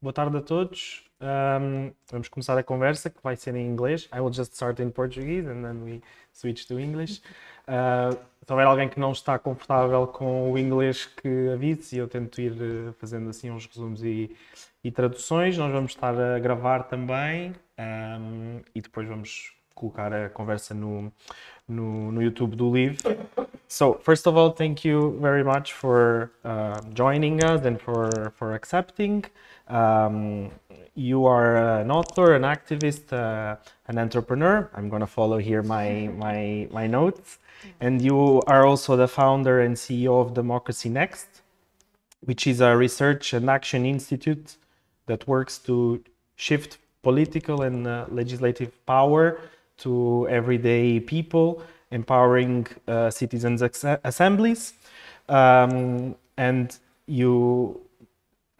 boa tarde a todos. Um, vamos começar a conversa que vai ser em inglês. I will just start in Portuguese and then we switch to English. Uh, se houver alguém que não está confortável com o inglês, que avise e eu tento ir uh, fazendo assim uns resumos e, e traduções. Nós vamos estar a gravar também um, e depois vamos colocar a conversa no, no, no YouTube do Livre. So, first of all, thank you very much for uh, joining us and for, for accepting. Um, you are an author, an activist, uh, an entrepreneur. I'm going to follow here my, my, my notes. And you are also the founder and CEO of Democracy Next, which is a research and action institute that works to shift political and uh, legislative power to everyday people, empowering uh, citizens' assemblies. Um, and you,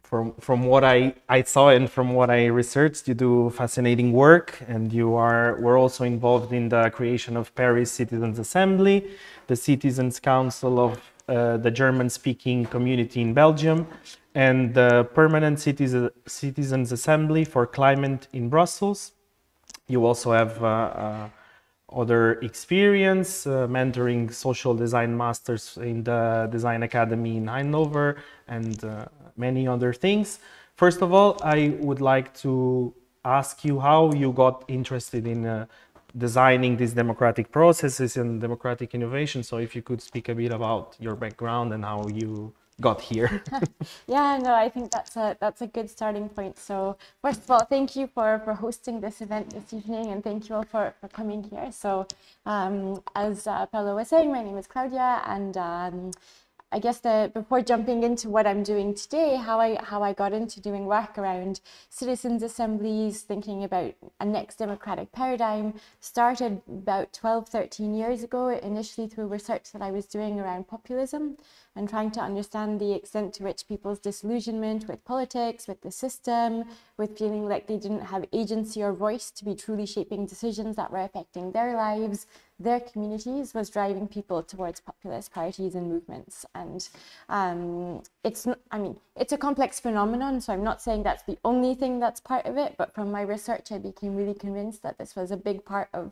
from, from what I, I saw and from what I researched, you do fascinating work and you are were also involved in the creation of Paris Citizens Assembly, the Citizens Council of uh, the German-speaking community in Belgium, and the Permanent Citizen, Citizens Assembly for Climate in Brussels. You also have uh, uh, other experience uh, mentoring social design masters in the Design Academy in Eindhoven and many other things. First of all, I would like to ask you how you got interested in designing these democratic processes and democratic innovation. So if you could speak a bit about your background and how you got here. yeah, no, I think that's a that's a good starting point. So first of all, thank you for for hosting this event this evening, and thank you all for for coming here. So um, as uh, Paolo was saying, my name is Claudia, and um, I guess the before jumping into what I'm doing today, how I how I got into doing work around citizens assemblies, thinking about a next democratic paradigm, started about 12, 13 years ago, initially through research that I was doing around populism and trying to understand the extent to which people's disillusionment with politics, with the system, with feeling like they didn't have agency or voice to be truly shaping decisions that were affecting their lives, their communities, was driving people towards populist parties and movements. And um, it's, I mean, it's a complex phenomenon, so I'm not saying that's the only thing that's part of it, but from my research, I became really convinced that this was a big part of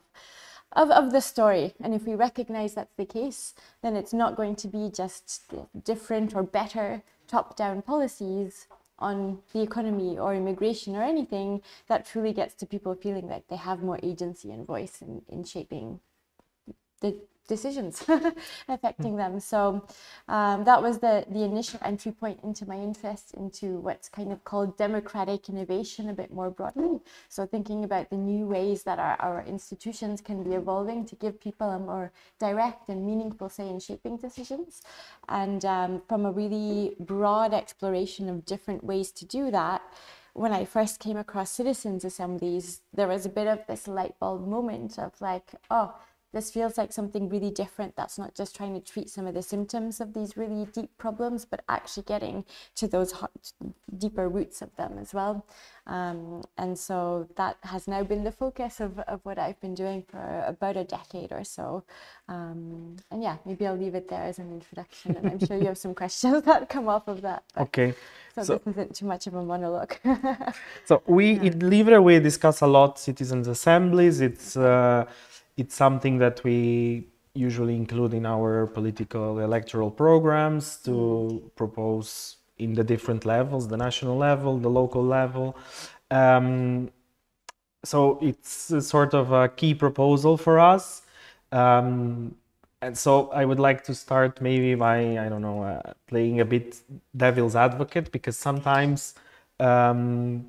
of, of the story. And if we recognize that's the case, then it's not going to be just different or better top down policies on the economy or immigration or anything that truly gets to people feeling like they have more agency and voice in, in shaping the decisions affecting them. So um, that was the, the initial entry point into my interest into what's kind of called democratic innovation a bit more broadly. So thinking about the new ways that our, our institutions can be evolving to give people a more direct and meaningful say in shaping decisions. And um, from a really broad exploration of different ways to do that, when I first came across citizens assemblies, there was a bit of this light bulb moment of like, oh, this feels like something really different that's not just trying to treat some of the symptoms of these really deep problems, but actually getting to those hot, deeper roots of them as well. Um, and so that has now been the focus of, of what I've been doing for about a decade or so. Um, and yeah, maybe I'll leave it there as an introduction, and I'm sure you have some questions that come off of that. Okay. So, so, this isn't too much of a monologue. so we yeah. in Livre we discuss a lot citizens assemblies. It's uh, it's something that we usually include in our political electoral programs to propose in the different levels the national level the local level. Um, so it's sort of a key proposal for us. Um, and so i would like to start maybe by i don't know uh, playing a bit devil's advocate because sometimes um,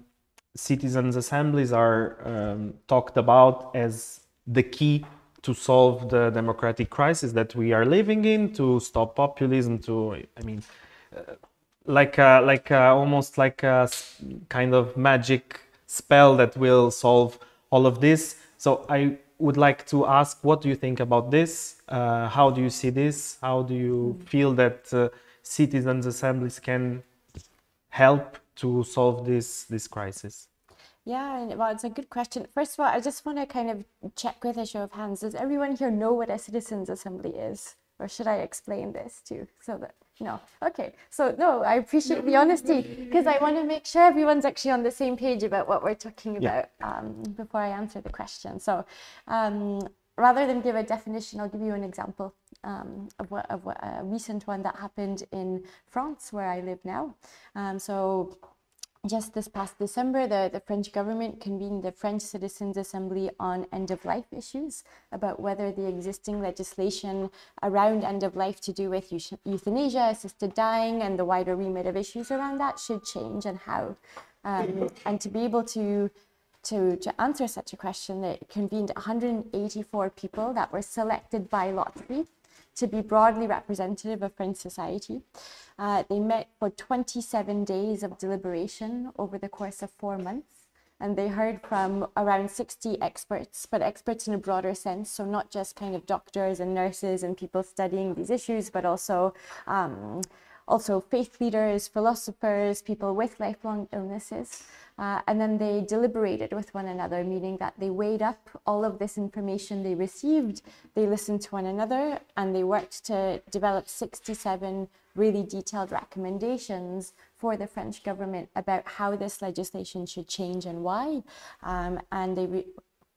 citizens assemblies are um, talked about as the key to solve the democratic crisis that we are living in, to stop populism, to, I mean, uh, like a, like a, almost like a kind of magic spell that will solve all of this. So I would like to ask, what do you think about this? Uh, how do you see this? How do you feel that uh, citizens' assemblies can help to solve this this crisis? Yeah, well, it's a good question. First of all, I just want to kind of check with a show of hands. Does everyone here know what a citizens' assembly is? Or should I explain this too? So that No. Okay. So no, I appreciate the honesty because I want to make sure everyone's actually on the same page about what we're talking Yeah. about um, before I answer the question. So um, rather than give a definition, I'll give you an example um, of, what, of what, a recent one that happened in France, where I live now. Um, so just this past December, the, the French government convened the French Citizens Assembly on end of life issues about whether the existing legislation around end of life to do with euthanasia, assisted dying, and the wider remit of issues around that should change and how. Um, and to be able to to, to answer such a question, they convened 184 people that were selected by lottery to be broadly representative of French society. Uh, they met for 27 days of deliberation over the course of four months, and they heard from around 60 experts, but experts in a broader sense, so not just kind of doctors and nurses and people studying these issues, but also um, also faith leaders, philosophers, people with lifelong illnesses. Uh, and then they deliberated with one another, meaning that they weighed up all of this information they received, they listened to one another, and they worked to develop 67 really detailed recommendations for the French government about how this legislation should change and why. Um, and they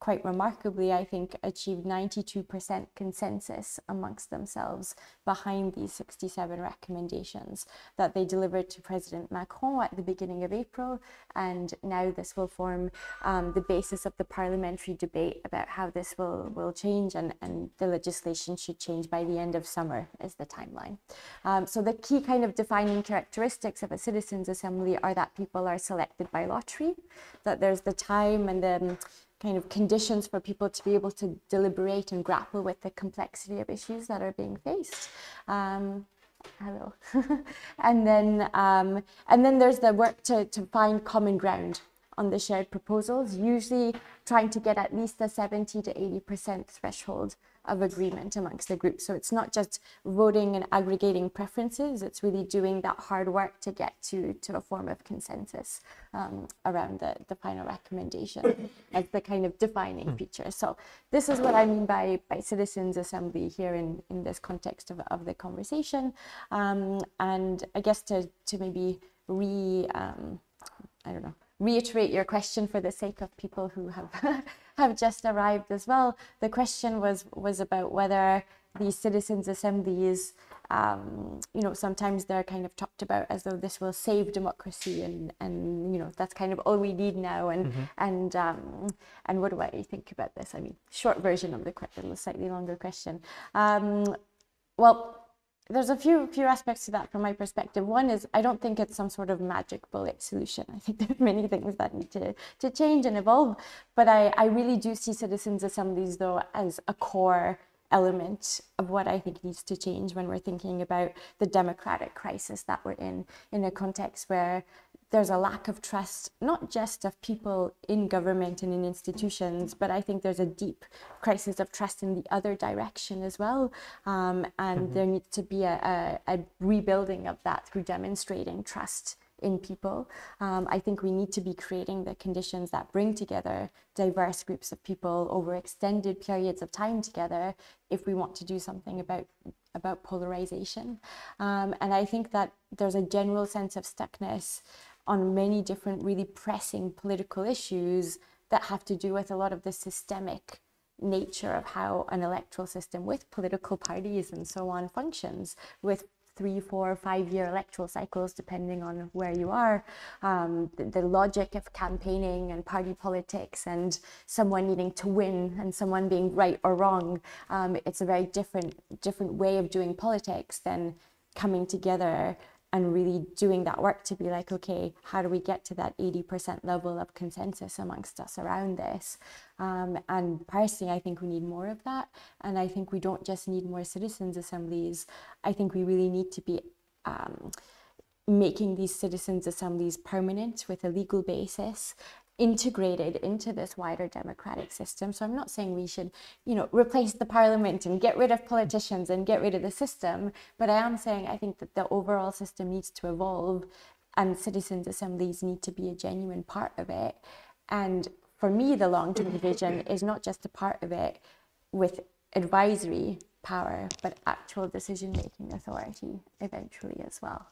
quite remarkably, I think, achieved 92% consensus amongst themselves behind these 67 recommendations that they delivered to President Macron at the beginning of April. And now this will form um, the basis of the parliamentary debate about how this will, will change and, and the legislation should change by the end of summer is the timeline. Um, so the key kind of defining characteristics of a citizens assembly are that people are selected by lottery, that there's the time and the kind of conditions for people to be able to deliberate and grapple with the complexity of issues that are being faced. Um, hello. and then um, and then there's the work to, to find common ground on the shared proposals, usually trying to get at least a 70 to 80% threshold of agreement amongst the group. So it's not just voting and aggregating preferences, it's really doing that hard work to get to, to a form of consensus um, around the, the final recommendation as the kind of defining feature. So this is what I mean by, by citizens assembly here in, in this context of, of the conversation. Um, and I guess to, to maybe re, um, I don't know, reiterate your question for the sake of people who have have just arrived as well. The question was was about whether these citizens' assemblies, um, you know, sometimes they're kind of talked about as though this will save democracy, and and you know that's kind of all we need now. And and um, and what do I think about this? I mean, short version of the question, a slightly longer question. Um, well, there's a few few aspects to that from my perspective. One is I don't think it's some sort of magic bullet solution. I think there are many things that need to, to change and evolve. But I, I really do see citizens' assemblies though as a core element of what I think needs to change when we're thinking about the democratic crisis that we're in, in a context where there's a lack of trust, not just of people in government and in institutions, but I think there's a deep crisis of trust in the other direction as well. Um, and there needs to be a, a, a rebuilding of that through demonstrating trust in people. Um, I think we need to be creating the conditions that bring together diverse groups of people over extended periods of time together if we want to do something about about polarization. Um, and I think that there's a general sense of stuckness on many different really pressing political issues that have to do with a lot of the systemic nature of how an electoral system with political parties and so on functions with three, four, five year electoral cycles, depending on where you are. Um, the, the, logic of campaigning and party politics and someone needing to win and someone being right or wrong. Um, it's a very different, different way of doing politics than coming together and really doing that work to be like, okay, how do we get to that 80% level of consensus amongst us around this? Um, and personally, I think we need more of that. And I think we don't just need more citizens' assemblies. I think we really need to be um, making these citizens' assemblies permanent with a legal basis integrated into this wider democratic system. So I'm not saying we should, you know, replace the parliament and get rid of politicians and get rid of the system, but I am saying I think that the overall system needs to evolve and citizens assemblies need to be a genuine part of it. And for me, the long-term mm-hmm. vision is not just a part of it with advisory power, but actual decision making authority eventually as well.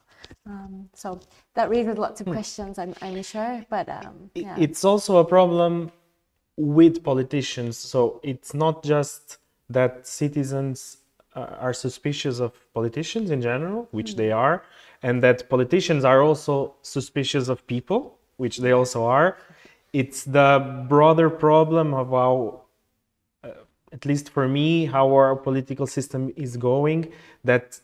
Um, so that raises lots of Hmm. questions, I'm, I'm sure, but um, yeah. It's also a problem with politicians. So it's not just that citizens uh, are suspicious of politicians in general, which they are, and that politicians are also suspicious of people, which they also are. It's the broader problem of how at least for me, how our political system is going, that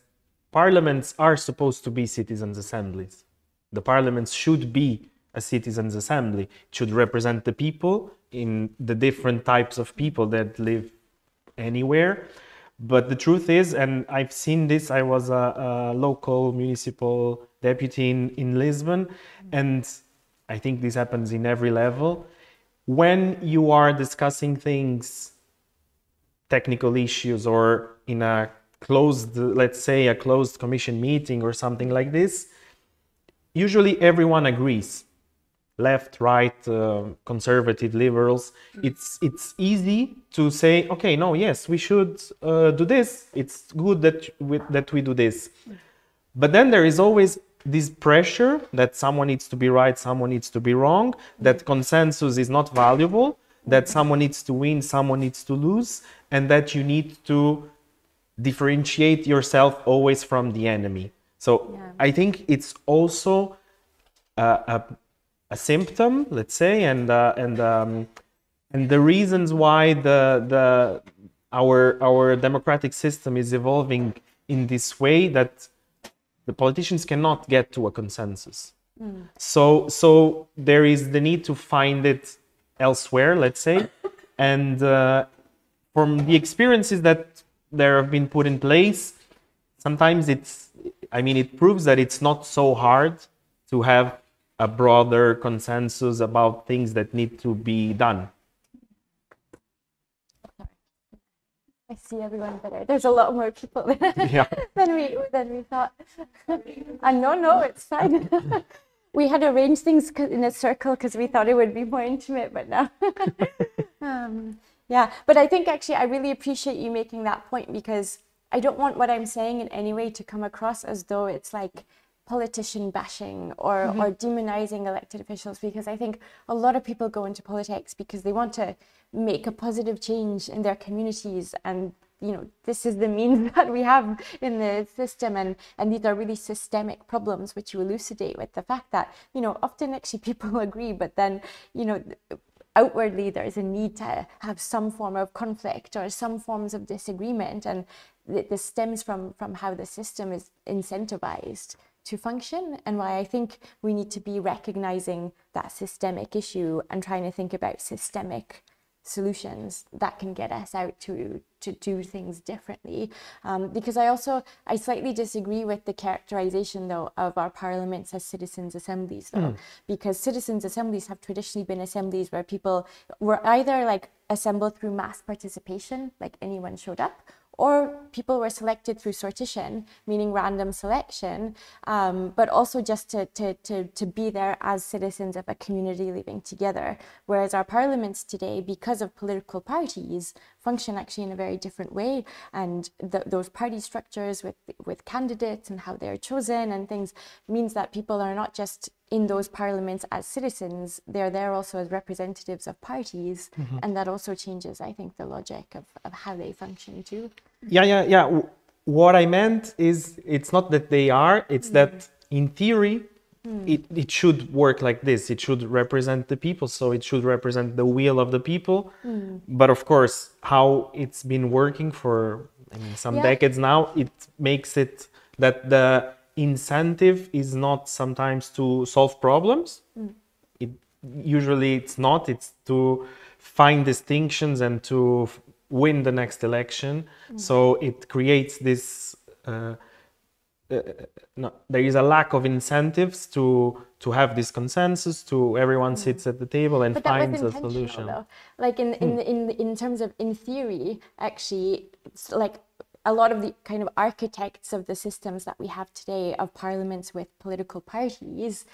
parliaments are supposed to be citizens' assemblies. The parliaments should be a citizens' assembly. It should represent the people in the different types of people that live anywhere. But the truth is, and I've seen this, I was a, a local municipal deputy in, in Lisbon, and I think this happens in every level. When you are discussing things technical issues or in a closed let's say a closed commission meeting or something like this usually everyone agrees. Left right uh, conservative liberals. It's it's easy to say okay no yes we should uh, do this. It's good that we, that we do this. But then there is always this pressure that someone needs to be right someone needs to be wrong that consensus is not valuable that someone needs to win someone needs to lose and that you need to differentiate yourself always from the enemy. So Yeah. i think it's also a, a, a symptom let's say and uh, and um, and the reasons why the the our our democratic system is evolving in this way that the politicians cannot get to a consensus. So so there is the need to find it elsewhere let's say and uh, from the experiences that there have been put in place sometimes it's i mean it proves that it's not so hard to have a broader consensus about things that need to be done I see everyone better. There's a lot more people yeah than we than we thought. and no, no, it's fine. we had arranged things in a circle because we thought it would be more intimate, but now. um, yeah, but I think actually I really appreciate you making that point because I don't want what I'm saying in any way to come across as though it's like politician bashing or, or demonizing elected officials because I think a lot of people go into politics because they want to make a positive change in their communities and you know this is the means that we have in the system and and these are really systemic problems which you elucidate with the fact that you know often actually people agree but then you know outwardly there's a need to have some form of conflict or some forms of disagreement and th- this stems from from how the system is incentivized to function and why i think we need to be recognizing that systemic issue and trying to think about systemic solutions that can get us out to to do things differently. Um, because i also i slightly disagree with the characterization though of our parliaments as citizens assemblies though. Because citizens assemblies have traditionally been assemblies where people were either like assembled through mass participation like anyone showed up or people were selected through sortition, meaning random selection, um, but also just to, to, to, to be there as citizens of a community living together. Whereas our parliaments today, because of political parties, function actually in a very different way. And th- those party structures with, with candidates and how they're chosen and things means that people are not just in those parliaments as citizens, they're there also as representatives of parties. Mm-hmm. And that also changes, I think, the logic of, of how they function too. yeah yeah yeah what i meant is it's not that they are it's that mm. in theory mm. it, it should work like this it should represent the people so it should represent the will of the people mm. but of course how it's been working for I mean, some Yeah. decades now it makes it that the incentive is not sometimes to solve problems. Hmm. It usually it's not. It's to find distinctions and to win the next election. Hmm. So it creates this uh, uh, uh, no, there is a lack of incentives to to have this consensus to everyone hmm. sits at the table and but finds a solution. though. Like in in in in terms of in theory actually like a lot of the kind of architects of the systems that we have today of parliaments with political parties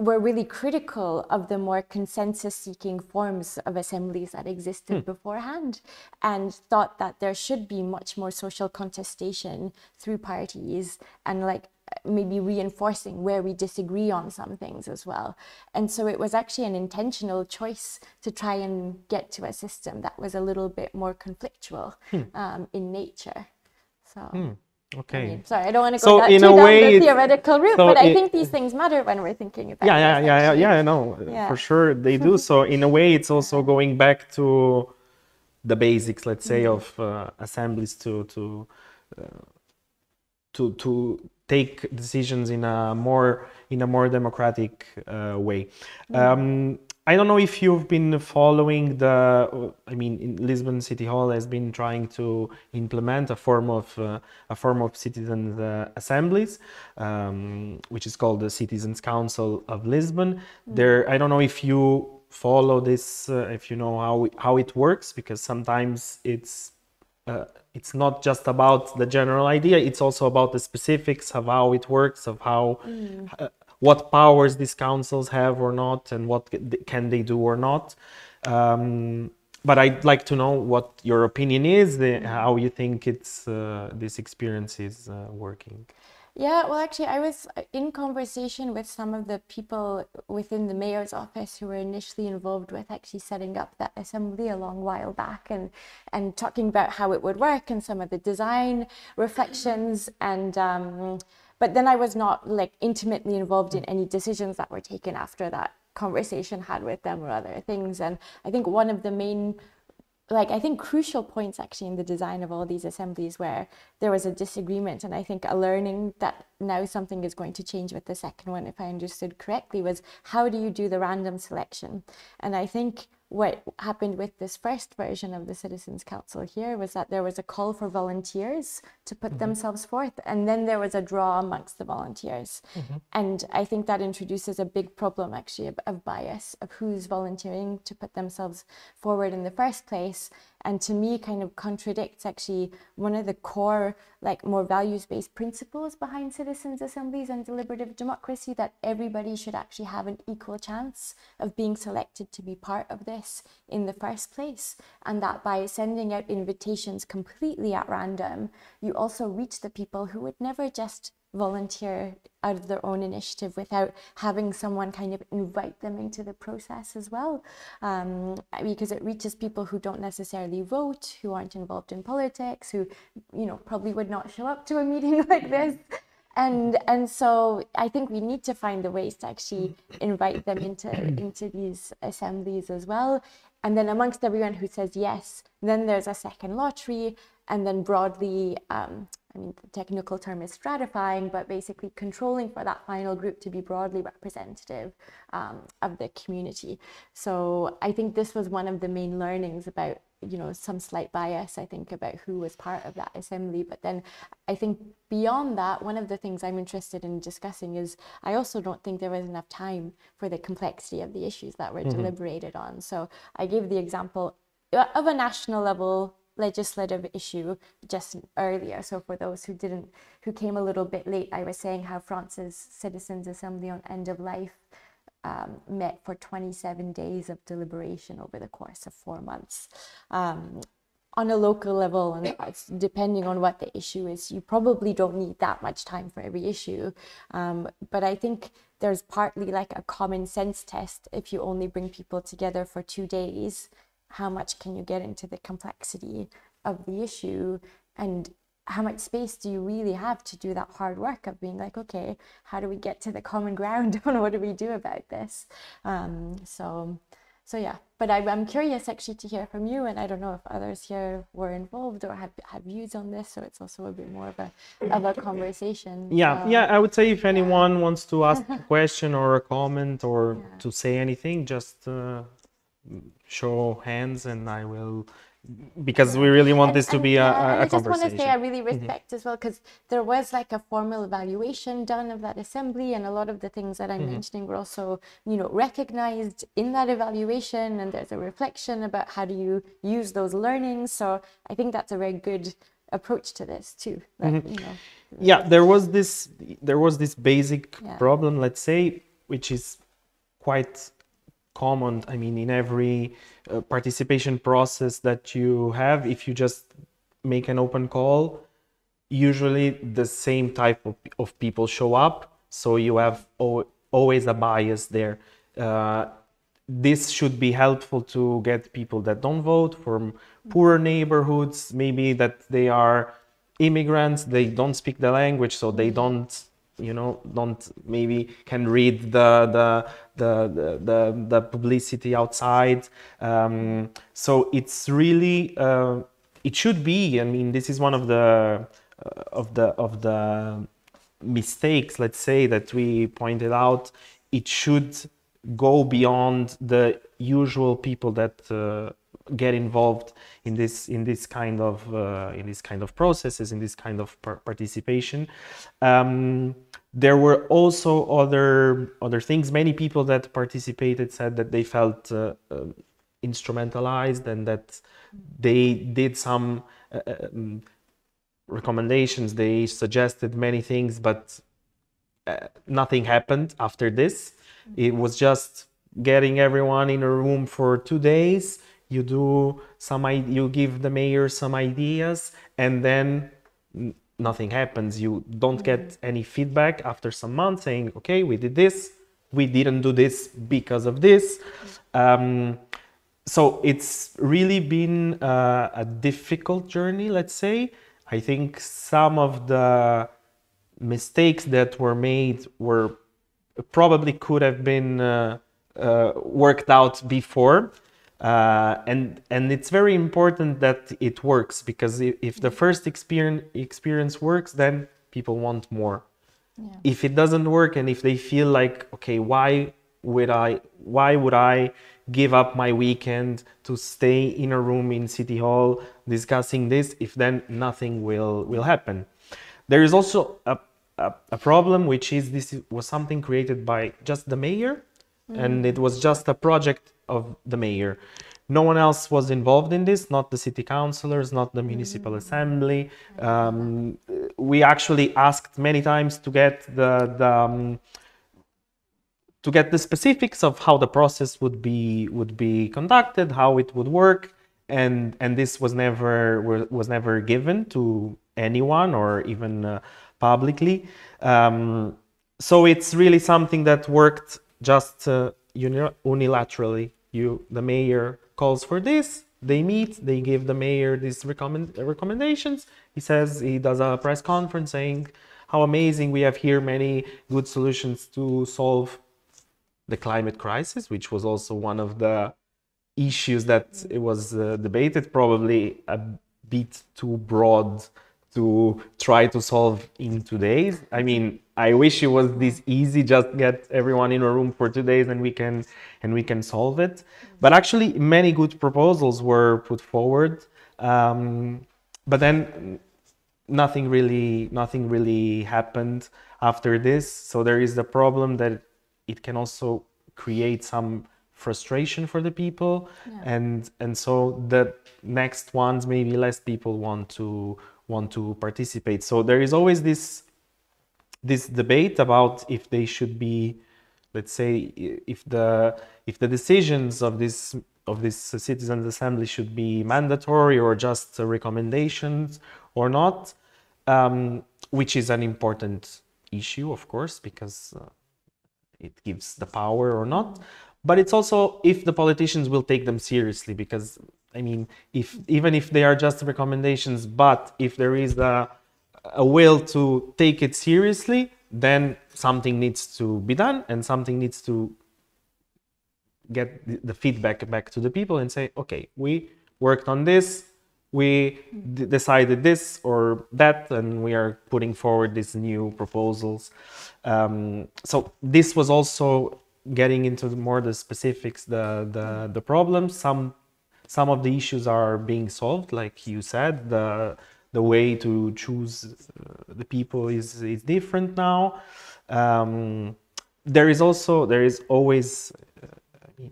were really critical of the more consensus seeking forms of assemblies that existed beforehand and thought that there should be much more social contestation through parties and like maybe reinforcing where we disagree on some things as well. And so it was actually an intentional choice to try and get to a system that was a little bit more conflictual um, in nature. So. Okay. I mean, sorry, I don't want to So go that in too a way the theoretical route, so but I it- think these things matter when we're thinking about yeah yeah yeah yeah actually. yeah i know Yeah. for sure they do so in a way it's also going back to the basics let's say Mm-hmm. of uh, assemblies to to uh, to to take decisions in a more in a more democratic uh, way Mm-hmm. um, I don't know if you've been following the. I mean, Lisbon City Hall has been trying to implement a form of uh, a form of citizens uh, assemblies, um, which is called the Citizens Council of Lisbon. There, I don't know if you follow this, uh, if you know how how it works, because sometimes it's uh, it's not just about the general idea it's also about the specifics of how it works of how uh, what powers these councils have or not and what can they do or not um, but i'd like to know what your opinion is the, how you think it's uh, this experience is uh, working Yeah, well, actually, I was uh, in conversation with some of the people within the mayor's office who were initially involved with actually setting up that assembly a long while back and, and talking about how it would work and some of the design reflections. And, um, but then I was not like intimately involved in any decisions that were taken after that conversation had with them or other things. And I think one of the main like I think crucial points actually in the design of all these assemblies where there was a disagreement and I think a learning that now something is going to change with the second one if I understood correctly was how do you do the random selection and I think what happened with this first version of the citizens council here was that there was a call for volunteers to put mm-hmm. themselves forth and then there was a draw amongst the volunteers. Mm-hmm. And i think that introduces a big problem actually of, of bias of who's volunteering to put themselves forward in the first place and to me kind of contradicts actually one of the core like more values based principles behind citizens assemblies and deliberative democracy that everybody should actually have an equal chance of being selected to be part of this in the first place and that by sending out invitations completely at random you also reach the people who would never just volunteer out of their own initiative without having someone kind of invite them into the process as well. Um, because it reaches people who don't necessarily vote who aren't involved in politics who you know probably would not show up to a meeting like this. And and so I think we need to find the ways to actually invite them into into these assemblies as well. And then amongst everyone who says yes, then there's a second lottery, and then broadly, um, I mean, the technical term is stratifying, but basically controlling for that final group to be broadly representative um, of the community. So I think this was one of the main learnings about you know some slight bias i think about who was part of that assembly. But then i think beyond that one of the things i'm interested in discussing is i also don't think there was enough time for the complexity of the issues that were deliberated on. So i gave the example uh, of a national level legislative issue just earlier so for those who didn't who came a little bit late i was saying how france's citizens assembly on end of life um, met for 27 days of deliberation over the course of four months. Um, on a local level, and depending on what the issue is, you probably don't need that much time for every issue. Um, but I think there's partly like a common sense test. If you only bring people together for two days, how much can you get into the complexity of the issue? And how much space do you really have to do that hard work of being like, okay, how do we get to the common ground and what do we do about this? Um, so, so yeah. But I, I'm curious actually to hear from you, and I don't know if others here were involved or have had views on this, so it's also a bit more of a of a conversation. yeah So, yeah i would say if anyone wants to ask a question or a comment or to say anything just uh, show hands and i will because we really want And- this to and, be a, yeah, a, and a I just want to say I really mm-hmm. respect as well because there was like a formal evaluation done of that assembly, and a lot of the things that I'm mm-hmm. mentioning were also, you know, recognized in that evaluation, and there's a reflection about how do you use those learnings. So I think that's a very good approach to this too. That, mm-hmm. you know, yeah there was this there was this basic Yeah. problem let's say which is quite common. I mean, in every uh, participation process that you have, if you just make an open call, usually the same type of, of people show up. So you have always a bias there. Uh, this should be helpful to get people that don't vote from poorer neighborhoods, maybe that they are immigrants, they don't speak the language, so they don't you know don't maybe can read the the the the, the publicity outside. Um, so it's really uh, it should be i mean this is one of the uh, of the of the mistakes let's say that we pointed out. It should go beyond the usual people that uh, get involved in this in this kind of uh, in this kind of processes in this kind of par- participation. Um, there were also other other things. Many people that participated said that they felt uh, uh, instrumentalized and that they did some uh, um, recommendations. They suggested many things but uh, nothing happened after this. It was just getting everyone in a room for two days. You do some you give the mayor some ideas and then nothing happens. You don't get any feedback after some months saying okay we did this. We didn't do this because of this. Um, so it's really been uh, a difficult journey let's say. I think some of the mistakes that were made were probably could have been uh, uh, worked out before uh, and and it's very important that it works because if, if the first experience experience works then people want more. Yeah. if it doesn't work and if they feel like okay why would i why would i give up my weekend to stay in a room in city hall discussing this if then nothing will will happen? There is also a, a, a problem which is this was something created by just the mayor mm. and it was just a project of the mayor. No one else was involved in this, not the city councilors, not the municipal mm-hmm. assembly. Um, we actually asked many times to get the, the um, to get the specifics of how the process would be would be conducted, how it would work, and and this was never was never given to anyone or even uh, publicly. Um, so it's really something that worked just uh, unilaterally. You the mayor calls for this they meet they give the mayor these recommend, recommendations. He says he does a press conference saying how amazing we have here many good solutions to solve the climate crisis which was also one of the issues that it was uh, debated probably a bit too broad to try to solve in two days. I mean, I wish it was this easy. Just get everyone in a room for two days and we can and we can solve it. But actually, many good proposals were put forward. Um, but then nothing really nothing really happened after this. So there is the problem that it can also create some frustration for the people yeah. and and so the next ones maybe less people want to want to participate. So there is always this this debate about if they should be, let's say, if the if the decisions of this of this citizens assembly should be mandatory or just recommendations or not, um, which is an important issue, of course, because uh, it gives the power or not. But it's also if the politicians will take them seriously, because I mean, if even if they are just recommendations, but if there is a, a will to take it seriously, then something needs to be done and something needs to get the, feedback back to the people and say, okay, we worked on this, we decided this or that, and we are putting forward these new proposals. Um, so this was also getting into more the specifics, the the the problems. Some some of the issues are being solved, like you said. The the way to choose uh, the people is is different now. Um, there is also there is always uh,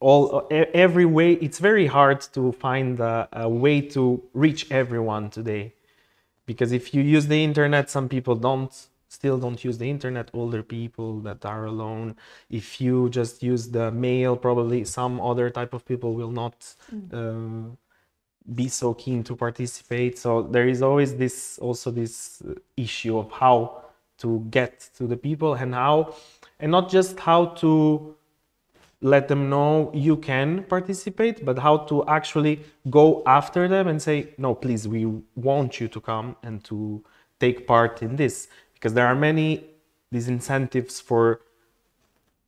all every way. It's very hard to find a, a way to reach everyone today, because if you use the internet, some people don't still don't use the internet, older people that are alone. If you just use the mail, probably some other type of people will not uh, be so keen to participate. So there is always this also this uh, issue of how to get to the people and how, and not just how to let them know you can participate, but how to actually go after them and say, no, please, we want you to come and to take part in this. Because there are many disincentives for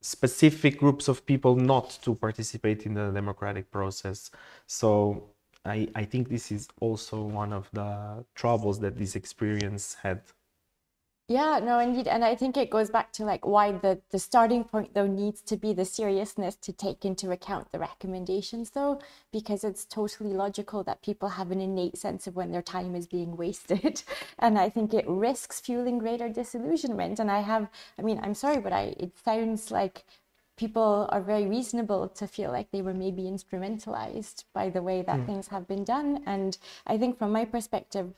specific groups of people not to participate in the democratic process. So I, I think this is also one of the troubles that this experience had. Yeah, no, indeed. And I think it goes back to like why the, the starting point though needs to be the seriousness to take into account the recommendations though, because it's totally logical that people have an innate sense of when their time is being wasted. and I think it risks fueling greater disillusionment. And I have, I mean, I'm sorry, but I it sounds like people are very reasonable to feel like they were maybe instrumentalized by the way that mm. things have been done. And I think from my perspective,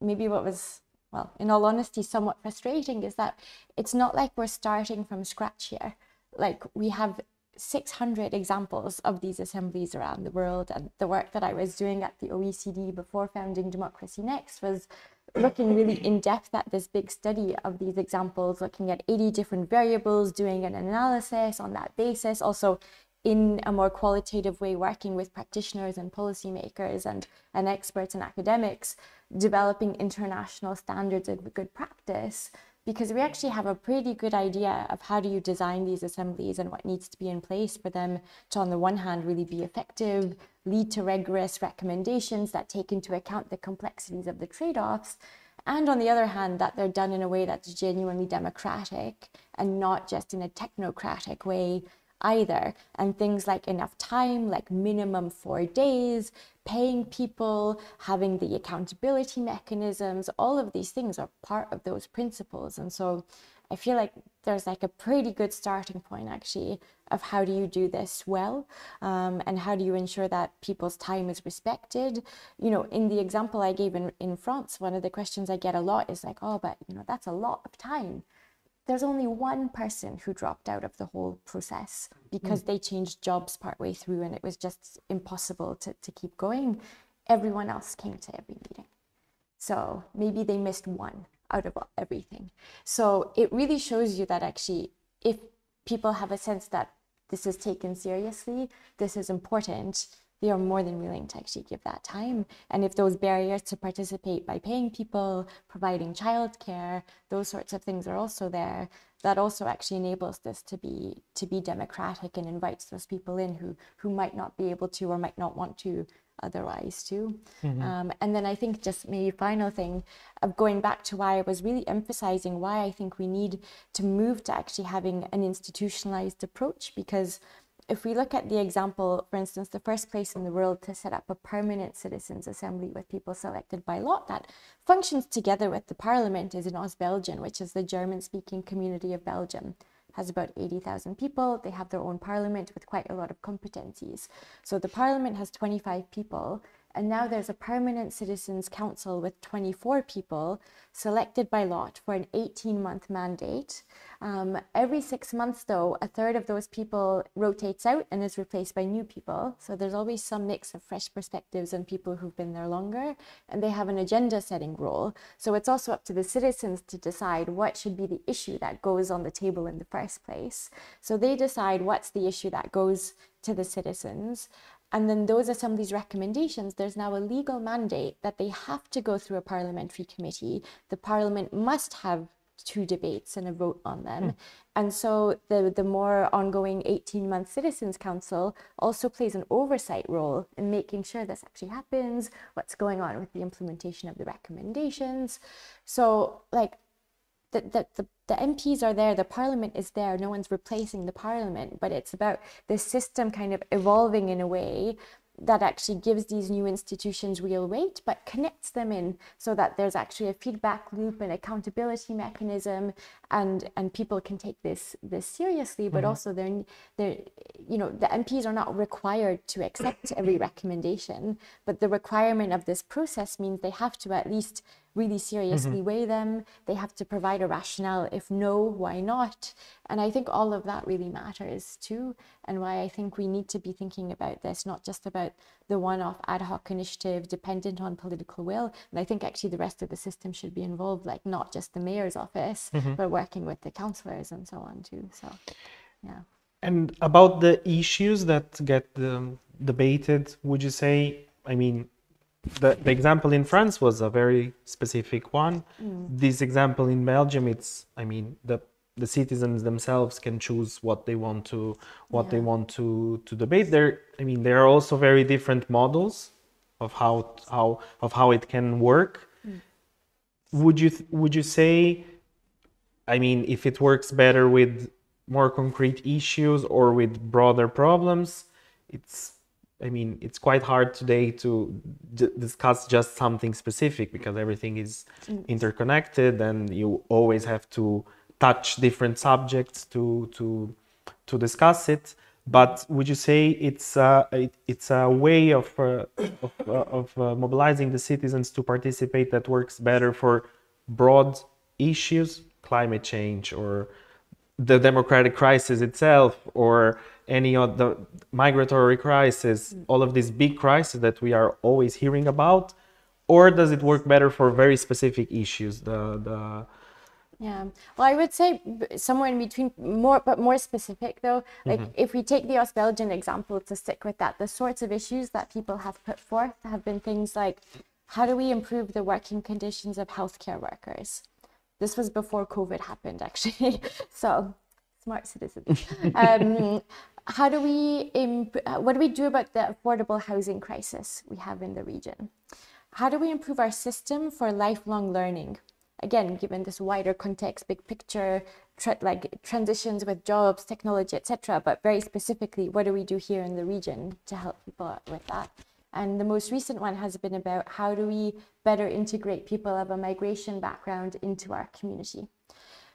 maybe what was well, in all honesty, somewhat frustrating is that it's not like we're starting from scratch here. Like we have 600 examples of these assemblies around the world. And the work that I was doing at the OECD before founding Democracy Next was looking really in depth at this big study of these examples, looking at 80 different variables, doing an analysis on that basis, also in a more qualitative way, working with practitioners and policymakers and, and experts and academics, developing international standards of good practice, because we actually have a pretty good idea of how do you design these assemblies and what needs to be in place for them to, on the one hand, really be effective, lead to rigorous recommendations that take into account the complexities of the trade-offs, and on the other hand, that they're done in a way that's genuinely democratic and not just in a technocratic way either. And things like enough time, like minimum four days, paying people, having the accountability mechanisms, all of these things are part of those principles. And so I feel like there's like a pretty good starting point actually of how do you do this well um, and how do you ensure that people's time is respected you know in the example i gave in, in france one of the questions i get a lot is like oh but you know that's a lot of time there's only one person who dropped out of the whole process because mm. they changed jobs partway through and it was just impossible to, to keep going. Everyone else came to every meeting. So maybe they missed one out of everything. So it really shows you that actually, if people have a sense that this is taken seriously, this is important, they are more than willing to actually give that time. And if those barriers to participate by paying people, providing childcare, those sorts of things are also there, that also actually enables this to be to be democratic and invites those people in who who might not be able to or might not want to otherwise too. Mm-hmm. Um, and then I think just maybe final thing of going back to why I was really emphasizing why I think we need to move to actually having an institutionalized approach because if we look at the example, for instance, the first place in the world to set up a permanent citizens' assembly with people selected by lot that functions together with the parliament is in Ostbelgien, which is the German speaking community of Belgium. Has about 80,000 people. They have their own parliament with quite a lot of competencies. So the parliament has 25 people, and now there's a permanent citizens council with 24 people selected by lot for an 18 month mandate. Um, every six months, though, a third of those people rotates out and is replaced by new people. So there's always some mix of fresh perspectives and people who've been there longer, and they have an agenda setting role. So it's also up to the citizens to decide what should be the issue that goes on the table in the first place. So they decide what's the issue that goes to the citizens. And then those assemblies' recommendations, there's now a legal mandate that they have to go through a parliamentary committee. The parliament must have two debates and a vote on them. Mm. And so the, the more ongoing 18 month Citizens Council also plays an oversight role in making sure this actually happens, what's going on with the implementation of the recommendations. So, like, the, the, the, the MPs are there, the parliament is there, no one's replacing the parliament, but it's about the system kind of evolving in a way that actually gives these new institutions real weight, but connects them in so that there's actually a feedback loop and accountability mechanism, and and people can take this this seriously. But mm-hmm. also, they're they're you know the MPs are not required to accept every recommendation, but the requirement of this process means they have to at least really seriously weigh them. They have to provide a rationale. If no, why not? And I think all of that really matters too, and why I think we need to be thinking about this, not just about the one off ad hoc initiative dependent on political will. And I think actually the rest of the system should be involved, like not just the mayor's office, but working with the councillors and so on too. So, yeah. And about the issues that get um, debated, would you say, I mean, the, the example in France was a very specific one. Mm. This example in Belgium, it's, I mean, the the citizens themselves can choose what they want to what they want to to debate. There, I mean, there are also very different models of how how of how it can work. Mm. Would you would you say I mean, if it works better with more concrete issues or with broader problems, it's, I mean, it's quite hard today to d- discuss just something specific because everything is interconnected and you always have to touch different subjects to to to discuss it. But would you say it's a, it, it's a way of uh, of, uh, of uh, mobilizing the citizens to participate that works better for broad issues, climate change, or the democratic crisis itself, or any of the migratory crisis, all of these big crises that we are always hearing about, or does it work better for very specific issues? The the Yeah. Well, I would say somewhere in between, more but more specific though. Like if we take the Belgian example to stick with that, the sorts of issues that people have put forth have been things like, how do we improve the working conditions of healthcare workers? This was before COVID happened, actually. so smart citizens. um, how do we what do we do about the affordable housing crisis we have in the region? How do we improve our system for lifelong learning? Again, given this wider context, big picture, tra- like transitions with jobs, technology, etc. But very specifically, what do we do here in the region to help people with that? And the most recent one has been about how do we better integrate people of a migration background into our community.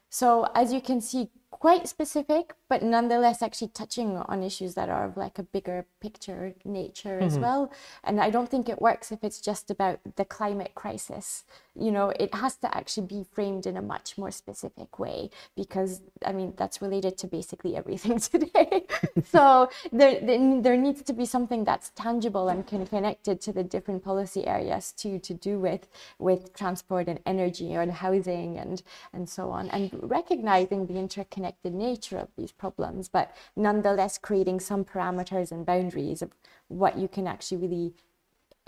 So as you can see, quite specific, but nonetheless actually touching on issues that are of like a bigger picture nature as mm-hmm. well. And I don't think it works if it's just about the climate crisis. You know, it has to actually be framed in a much more specific way because I mean that's related to basically everything today. so there, there there needs to be something that's tangible and can connected to the different policy areas too to do with with transport and energy and housing and and so on and recognizing the interconnected nature of these problems but nonetheless creating some parameters and boundaries of what you can actually really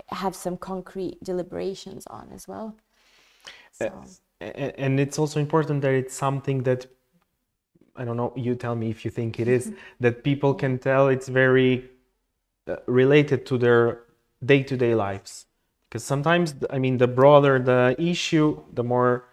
have some concrete deliberations on as well. So. A- and it's also important that it's something that i don't know you tell me if you think it is that people can tell it's very uh, related to their day-to-day lives. Because sometimes i mean the broader the issue the more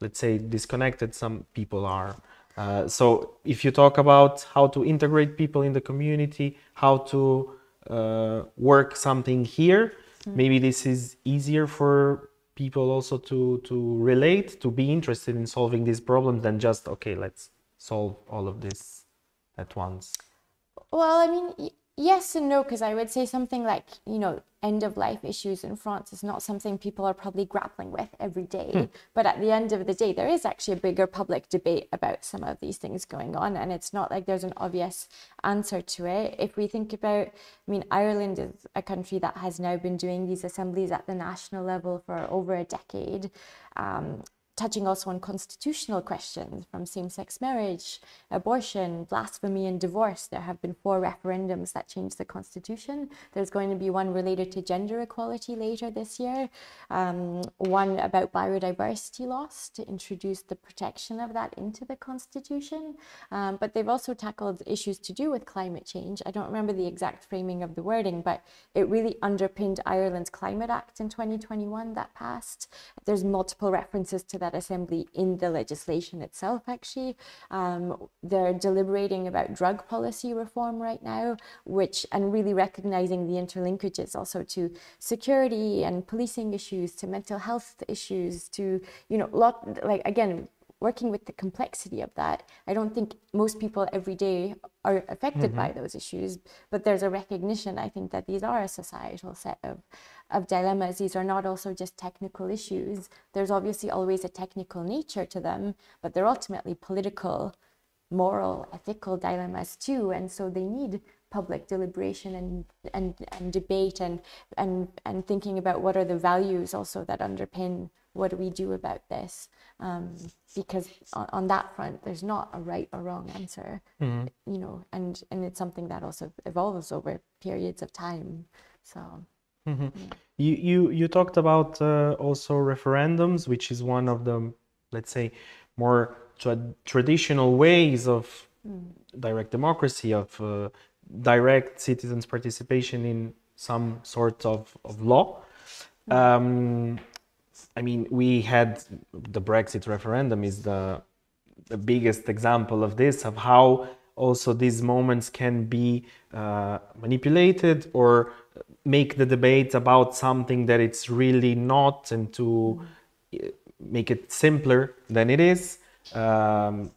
let's say disconnected some people are uh, so if you talk about how to integrate people in the community how to uh, work something here maybe this is easier for people also to to relate to be interested in solving these problems than just okay let's solve all of this at once. Well, I mean, yes and no, because I would say something like, you know, end of life issues in France is not something people are probably grappling with every day. But at the end of the day, there is actually a bigger public debate about some of these things going on. And it's not like there's an obvious answer to it. If we think about, I mean, Ireland is a country that has now been doing these assemblies at the national level for over a decade. Um, touching also on constitutional questions from same sex marriage, abortion, blasphemy, and divorce. There have been four referendums that changed the constitution. There's going to be one related to gender equality later this year, um, one about biodiversity loss to introduce the protection of that into the constitution. Um, but they've also tackled issues to do with climate change. I don't remember the exact framing of the wording, but it really underpinned Ireland's Climate Act in 2021 that passed. There's multiple references to that assembly in the legislation itself, actually. Um, they're deliberating about drug policy reform right now, which, and really recognizing the interlinkages also to security and policing issues, to mental health issues, to, you know, lot, like, again, working with the complexity of that. I don't think most people every day are affected mm-hmm. by those issues, but there's a recognition, I think, that these are a societal set of, of dilemmas. These are not also just technical issues. There's obviously always a technical nature to them, but they're ultimately political, moral, ethical dilemmas too. And so they need public deliberation and, and, and debate and, and, and thinking about what are the values also that underpin what do we do about this? Um, because on, on, that front, there's not a right or wrong answer, mm-hmm. you know, and, and it's something that also evolves over periods of time. So. Mm-hmm. Yeah. You, you you talked about uh, also referendums, which is one of the let's say more tra- traditional ways of mm. direct democracy of uh, direct citizens participation in some sort of, of law. Mm. Um, I mean, we had the Brexit referendum is the the biggest example of this of how also these moments can be uh, manipulated or make the debate about something that it's really not and to make it simpler than it is um,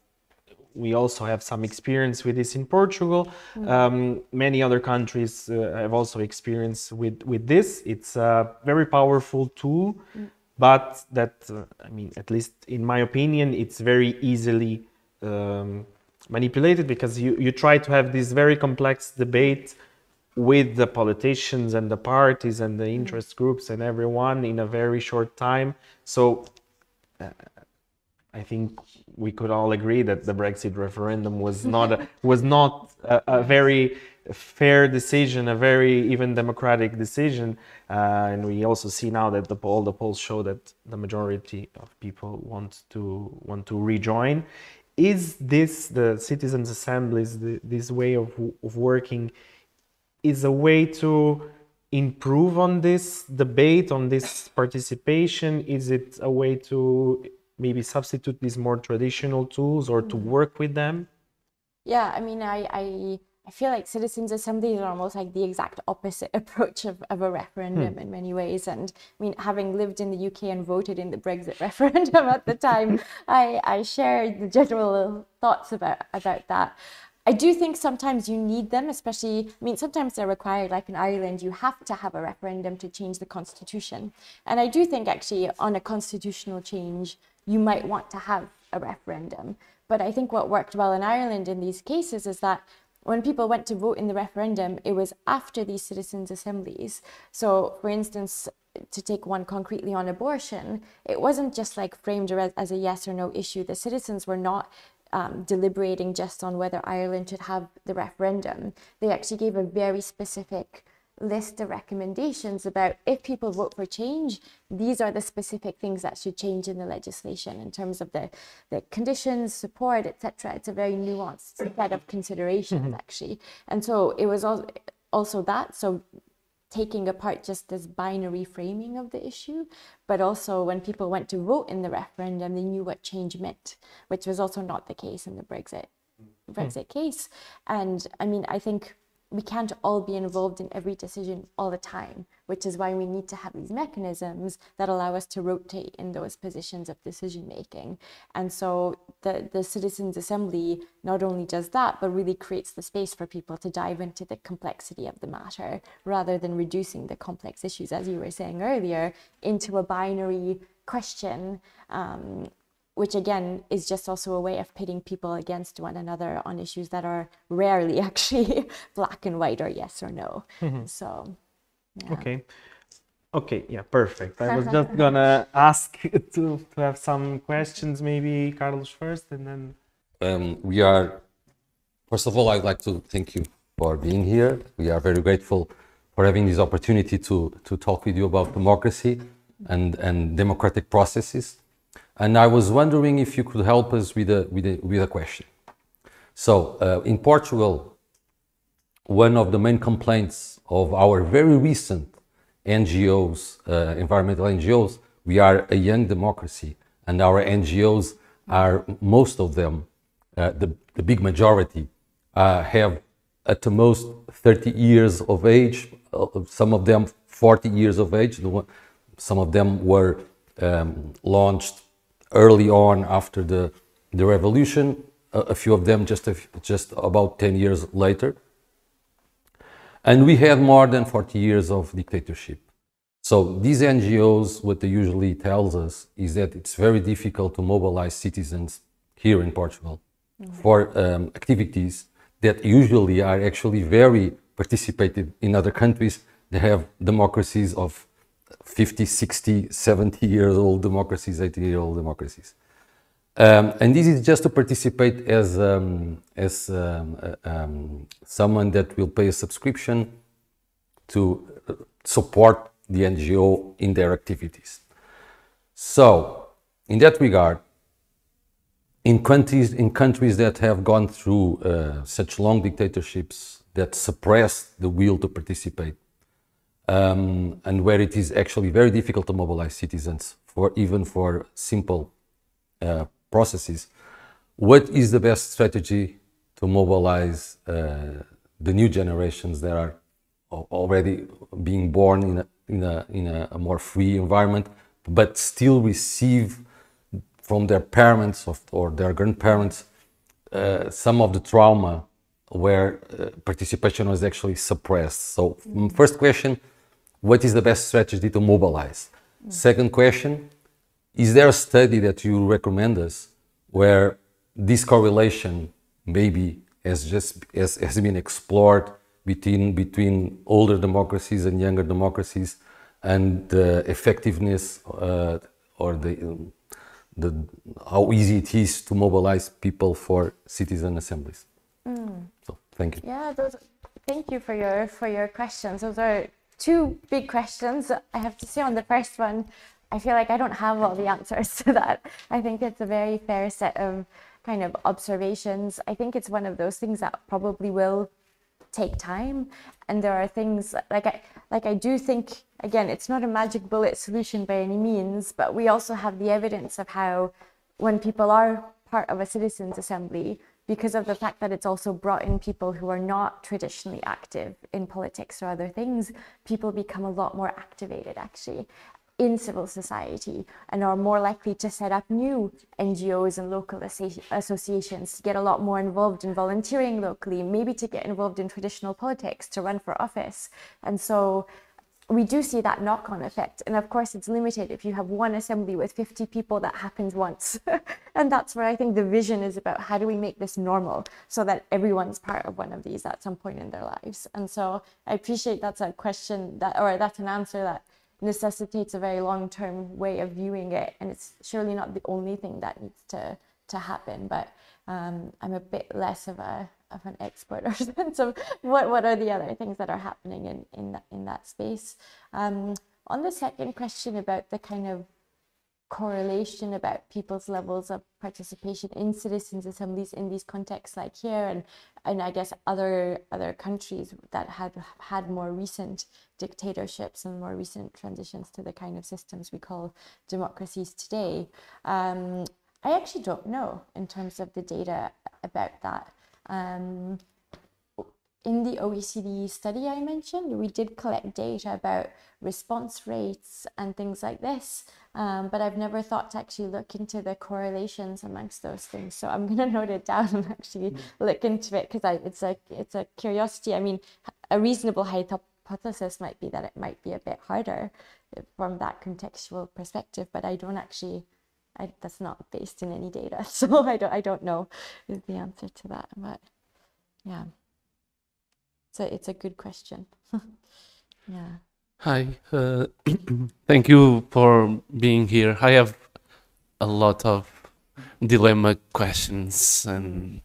we also have some experience with this in Portugal. Mm. Um, many other countries uh, have also experience with, with this. It's a very powerful tool mm but that uh, i mean at least in my opinion it's very easily um, manipulated because you, you try to have this very complex debate with the politicians and the parties and the mm-hmm. interest groups and everyone in a very short time so uh, i think we could all agree that the brexit referendum was not a, was not a, a very fair decision, a very even democratic decision. Uh, and we also see now that the poll, the polls show that the majority of people want to want to rejoin. Is this the citizens' assemblies, the, this way of, of working, is a way to improve on this debate, on this participation? Is it a way to maybe substitute these more traditional tools or to mm-hmm. work with them? Yeah, I mean, I, I I feel like citizens' assemblies are almost like the exact opposite approach of, of a referendum hmm. in many ways. And I mean, having lived in the UK and voted in the Brexit referendum at the time, I, I shared the general thoughts about, about that. I do think sometimes you need them, especially, I mean, sometimes they're required, like in Ireland, you have to have a referendum to change the constitution. And I do think actually on a constitutional change, you might want to have a referendum. But I think what worked well in Ireland in these cases is that when people went to vote in the referendum, it was after these citizens' assemblies. So, for instance, to take one concretely on abortion, it wasn't just like framed as a yes or no issue. The citizens were not um, deliberating just on whether Ireland should have the referendum. They actually gave a very specific list of recommendations about if people vote for change, these are the specific things that should change in the legislation in terms of the, the conditions, support, etc. It's a very nuanced set of considerations mm-hmm. actually. And so it was also that. So taking apart just this binary framing of the issue, but also when people went to vote in the referendum, they knew what change meant, which was also not the case in the Brexit Brexit mm. case. And I mean, I think we can't all be involved in every decision all the time, which is why we need to have these mechanisms that allow us to rotate in those positions of decision making. And so the, the Citizens Assembly not only does that, but really creates the space for people to dive into the complexity of the matter rather than reducing the complex issues, as you were saying earlier, into a binary question um, which again is just also a way of pitting people against one another on issues that are rarely actually black and white or yes or no. Mm-hmm. So, yeah. okay. Okay, yeah, perfect. I was just gonna ask to, to have some questions, maybe Carlos first, and then. Um, we are, first of all, I'd like to thank you for being here. We are very grateful for having this opportunity to, to talk with you about democracy and, and democratic processes. And I was wondering if you could help us with a, with a, with a question. So, uh, in Portugal, one of the main complaints of our very recent NGOs, uh, environmental NGOs, we are a young democracy, and our NGOs are most of them, uh, the, the big majority, uh, have at the most 30 years of age, uh, some of them 40 years of age. Some of them were um, launched early on after the, the revolution, a, a few of them just, a, just about 10 years later. And we had more than 40 years of dictatorship. So these NGOs, what they usually tells us is that it's very difficult to mobilize citizens here in Portugal mm-hmm. for um, activities that usually are actually very participated in other countries. They have democracies of 50, 60, 70 years old democracies, 80 year old democracies. Um, and this is just to participate as, um, as um, uh, um, someone that will pay a subscription to uh, support the NGO in their activities. So, in that regard, in countries, in countries that have gone through uh, such long dictatorships that suppress the will to participate, um, and where it is actually very difficult to mobilize citizens for even for simple uh, processes, what is the best strategy to mobilize uh, the new generations that are already being born in a, in a, in a, more free environment, but still receive from their parents or their grandparents uh, some of the trauma where uh, participation was actually suppressed. So, mm, first question what is the best strategy to mobilize? Mm. Second question is there a study that you recommend us where this correlation maybe has just has, has been explored between between older democracies and younger democracies and the effectiveness uh, or the the how easy it is to mobilize people for citizen assemblies. Mm. So thank you. Yeah, those, thank you for your for your questions. Those are two big questions. I have to say on the first one, I feel like I don't have all the answers to that. I think it's a very fair set of kind of observations. I think it's one of those things that probably will take time and there are things like i like i do think again it's not a magic bullet solution by any means but we also have the evidence of how when people are part of a citizens assembly because of the fact that it's also brought in people who are not traditionally active in politics or other things people become a lot more activated actually in civil society and are more likely to set up new NGOs and local associations to get a lot more involved in volunteering locally, maybe to get involved in traditional politics, to run for office. And so we do see that knock on effect. And of course, it's limited if you have one assembly with 50 people, that happens once. and that's where I think the vision is about how do we make this normal so that everyone's part of one of these at some point in their lives. And so I appreciate that's a question that, or that's an answer that necessitates a very long-term way of viewing it and it's surely not the only thing that needs to to happen but um, I'm a bit less of a of an expert or of what what are the other things that are happening in in that, in that space um, on the second question about the kind of correlation about people's levels of participation in citizens assemblies in these contexts like here and and I guess other other countries that had had more recent dictatorships and more recent transitions to the kind of systems we call democracies today. Um, I actually don't know in terms of the data about that. Um, in the OECD study I mentioned, we did collect data about response rates and things like this, um, but I've never thought to actually look into the correlations amongst those things. So I'm going to note it down and actually mm. look into it because it's a it's a curiosity. I mean, a reasonable hypothesis might be that it might be a bit harder from that contextual perspective, but I don't actually. I, that's not based in any data, so I don't I don't know the answer to that, but yeah. So it's a good question. yeah. Hi. Uh, thank you for being here. I have a lot of dilemma questions and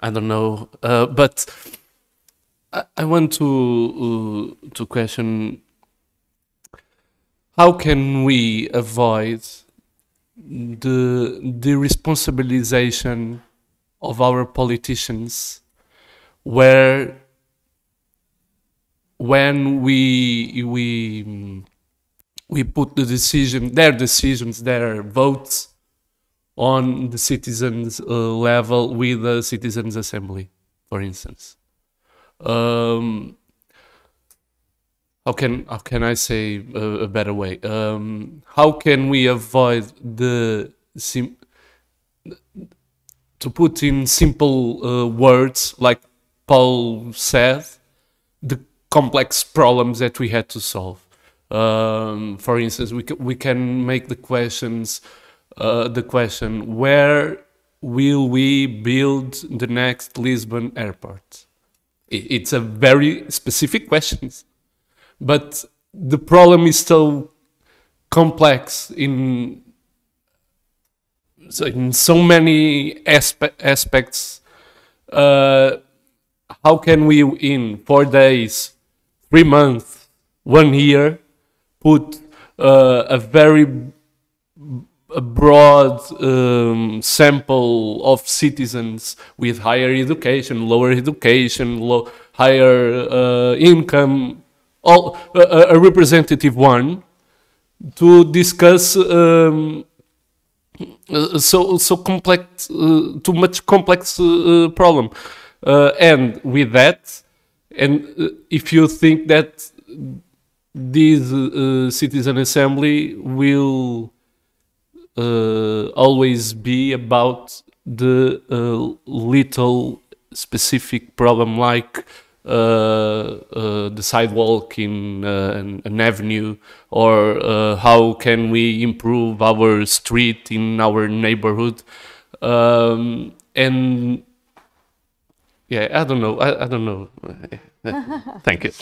I don't know, uh, but I, I want to uh, to question how can we avoid the the of our politicians where when we we we put the decision their decisions their votes on the citizens uh, level with the citizens assembly for instance. Um, how can how can I say a, a better way? Um, how can we avoid the sim- to put in simple uh, words, like Paul said, the complex problems that we had to solve. Um, for instance, we, we can make the questions, uh, the question, where will we build the next Lisbon airport? It's a very specific question, but the problem is so complex in so in so many aspe- aspects. Uh, how can we, in four days, three months, one year, put uh, a very a broad um, sample of citizens with higher education, lower education, low, higher uh, income, all a, a representative one, to discuss um, uh, so so complex, uh, too much complex uh, uh, problem, uh, and with that, and uh, if you think that this uh, citizen assembly will uh, always be about the uh, little specific problem like uh, uh, the sidewalk in uh, an, an avenue or uh, how can we improve our street in our neighborhood um, and yeah i don't know i, I don't know thank you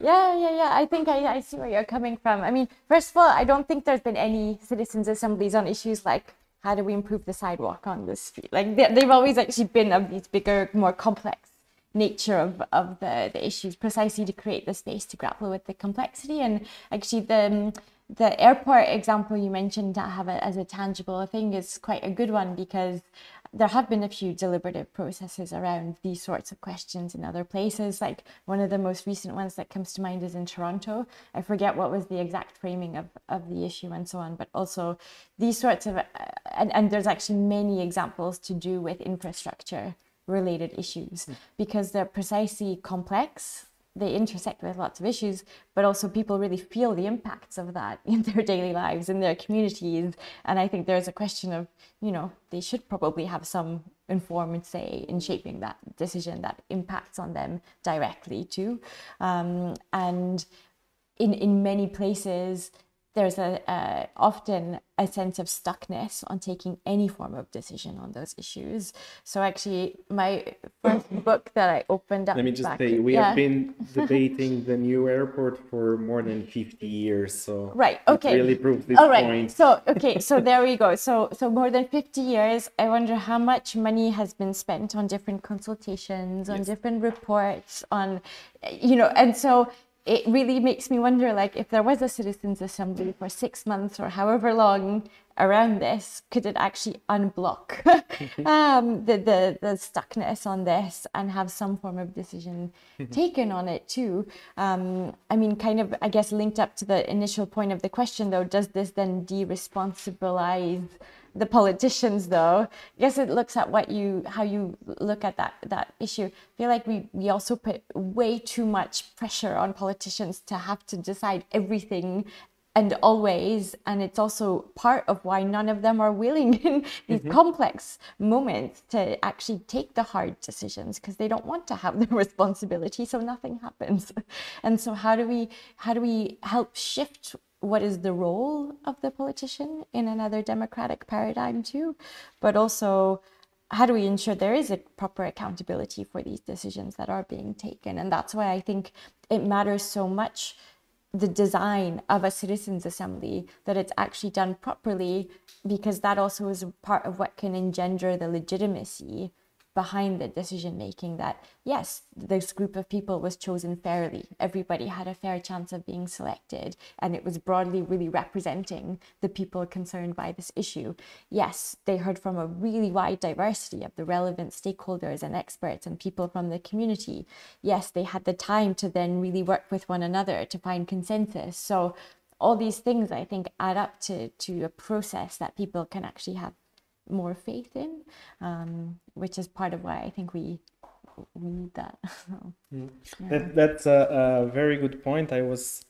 Yeah, yeah, yeah. I think I, I see where you're coming from. I mean, first of all, I don't think there's been any citizens' assemblies on issues like how do we improve the sidewalk on the street. Like they, they've always actually been of these bigger, more complex nature of, of the, the issues, precisely to create the space to grapple with the complexity. And actually, the um, the airport example you mentioned to have it as a tangible thing is quite a good one because there have been a few deliberative processes around these sorts of questions in other places. Like one of the most recent ones that comes to mind is in Toronto. I forget what was the exact framing of, of the issue and so on, but also these sorts of, uh, and, and there's actually many examples to do with infrastructure related issues because they're precisely complex they intersect with lots of issues, but also people really feel the impacts of that in their daily lives, in their communities. And I think there's a question of, you know, they should probably have some informed say in shaping that decision that impacts on them directly too. Um, and in, in many places, there's a, uh, often a sense of stuckness on taking any form of decision on those issues. So actually, my first book that I opened up. Let me just back- say, we yeah. have been debating the new airport for more than 50 years, so Right. it Okay. really proves this All right. point. So okay. So there we go. So so more than fifty years. I wonder how much money has been spent on different consultations, on different reports, on, you know, and so it really makes me wonder, like, if there was a citizens' assembly for six months or however long around this, could it actually unblock um, the, the the stuckness on this and have some form of decision taken on it too? Um, I mean, kind of, I guess, linked up to the initial point of the question, though, does this then de-responsibilize the politicians? Though, I guess it looks at what you, how you look at that that issue. I feel like we we also put way too much pressure on politicians to have to decide everything and always and it's also part of why none of them are willing in these mm-hmm. complex moments to actually take the hard decisions because they don't want to have the responsibility so nothing happens. And so how do we how do we help shift what is the role of the politician in another democratic paradigm too? But also how do we ensure there is a proper accountability for these decisions that are being taken? And that's why i think it matters so much the design of a citizens assembly that it's actually done properly because that also is part of what can engender the legitimacy behind the decision making that yes this group of people was chosen fairly. Everybody had a fair chance of being selected and it was broadly really representing the people concerned by this issue. Yes they heard from a really wide diversity of the relevant stakeholders and experts and people from the community. Yes they had the time to then really work with one another to find consensus. So all these things i think add up to to a process that people can actually have more faith in, um, which is part of why I think we we need that. That, that's a, a very good point. I was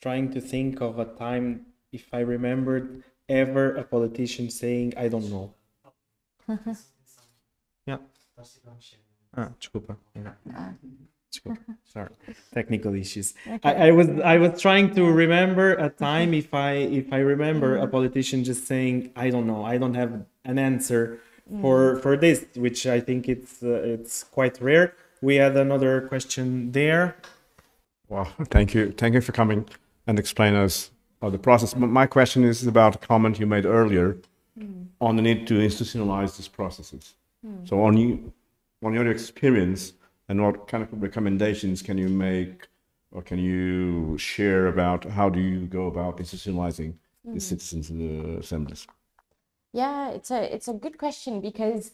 trying to think of a time, if I remembered, ever a politician saying I don't know? yeah. Ah, desculpa. Yeah. Desculpa. Sorry. Technical issues. I, I was I was trying to remember a time if I if I remember a politician just saying I don't know, I don't have an answer for for this, which I think it's uh, it's quite rare. We had another question there. Well, thank you. Thank you for coming and explain us uh, the process. M- My question is about a comment you made earlier on the need to institutionalize these processes. So, on you, on your experience, and what kind of recommendations can you make, or can you share about how do you go about institutionalizing the citizens uh, assemblies? Yeah, it's a it's a good question because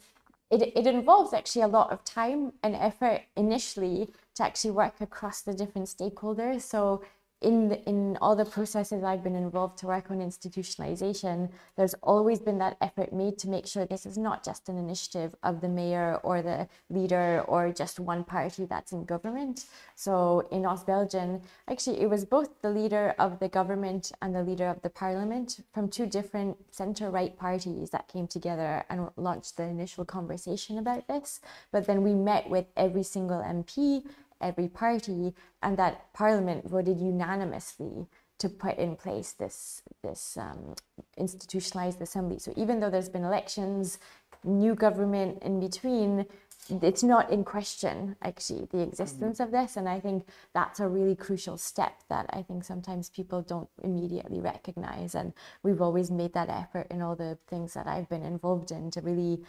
it it involves actually a lot of time and effort initially to actually work across the different stakeholders. So in the, in all the processes I've been involved to work on institutionalization, there's always been that effort made to make sure this is not just an initiative of the mayor or the leader or just one party that's in government. So in Ostbelgien, actually it was both the leader of the government and the leader of the parliament from two different center-right parties that came together and launched the initial conversation about this. But then we met with every single MP every party, and that parliament voted unanimously to put in place this this um, institutionalized assembly. So even though there's been elections, new government in between, it's not in question actually the existence of this. And I think that's a really crucial step that I think sometimes people don't immediately recognize. And we've always made that effort in all the things that I've been involved in to really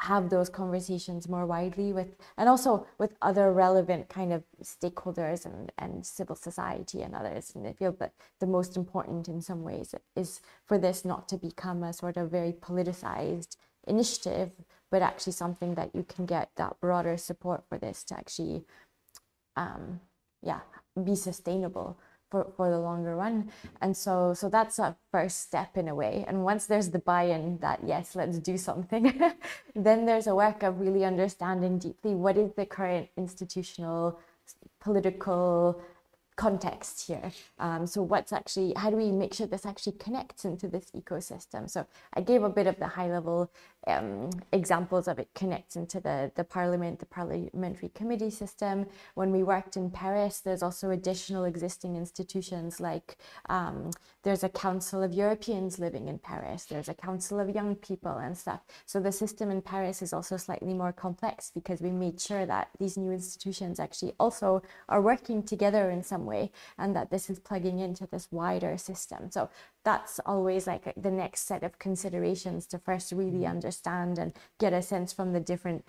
have those conversations more widely with and also with other relevant kind of stakeholders and, and civil society and others. And i feel that the most important in some ways is for this not to become a sort of very politicized initiative but actually something that you can get that broader support for this to actually um, yeah be sustainable for, for the longer run. And so so that's a first step in a way. And once there's the buy-in that yes, let's do something, then there's a work of really understanding deeply what is the current institutional political context here. Um, so what's actually, how do we make sure this actually connects into this ecosystem? So I gave a bit of the high level um, examples of it connects into the, the parliament, the parliamentary committee system. When we worked in Paris, there's also additional existing institutions like um, there's a council of Europeans living in Paris, there's a council of young people and stuff. So the system in Paris is also slightly more complex because we made sure that these new institutions actually also are working together in some way and that this is plugging into this wider system. So that's always like the next set of considerations to first really mm-hmm. understand and get a sense from the different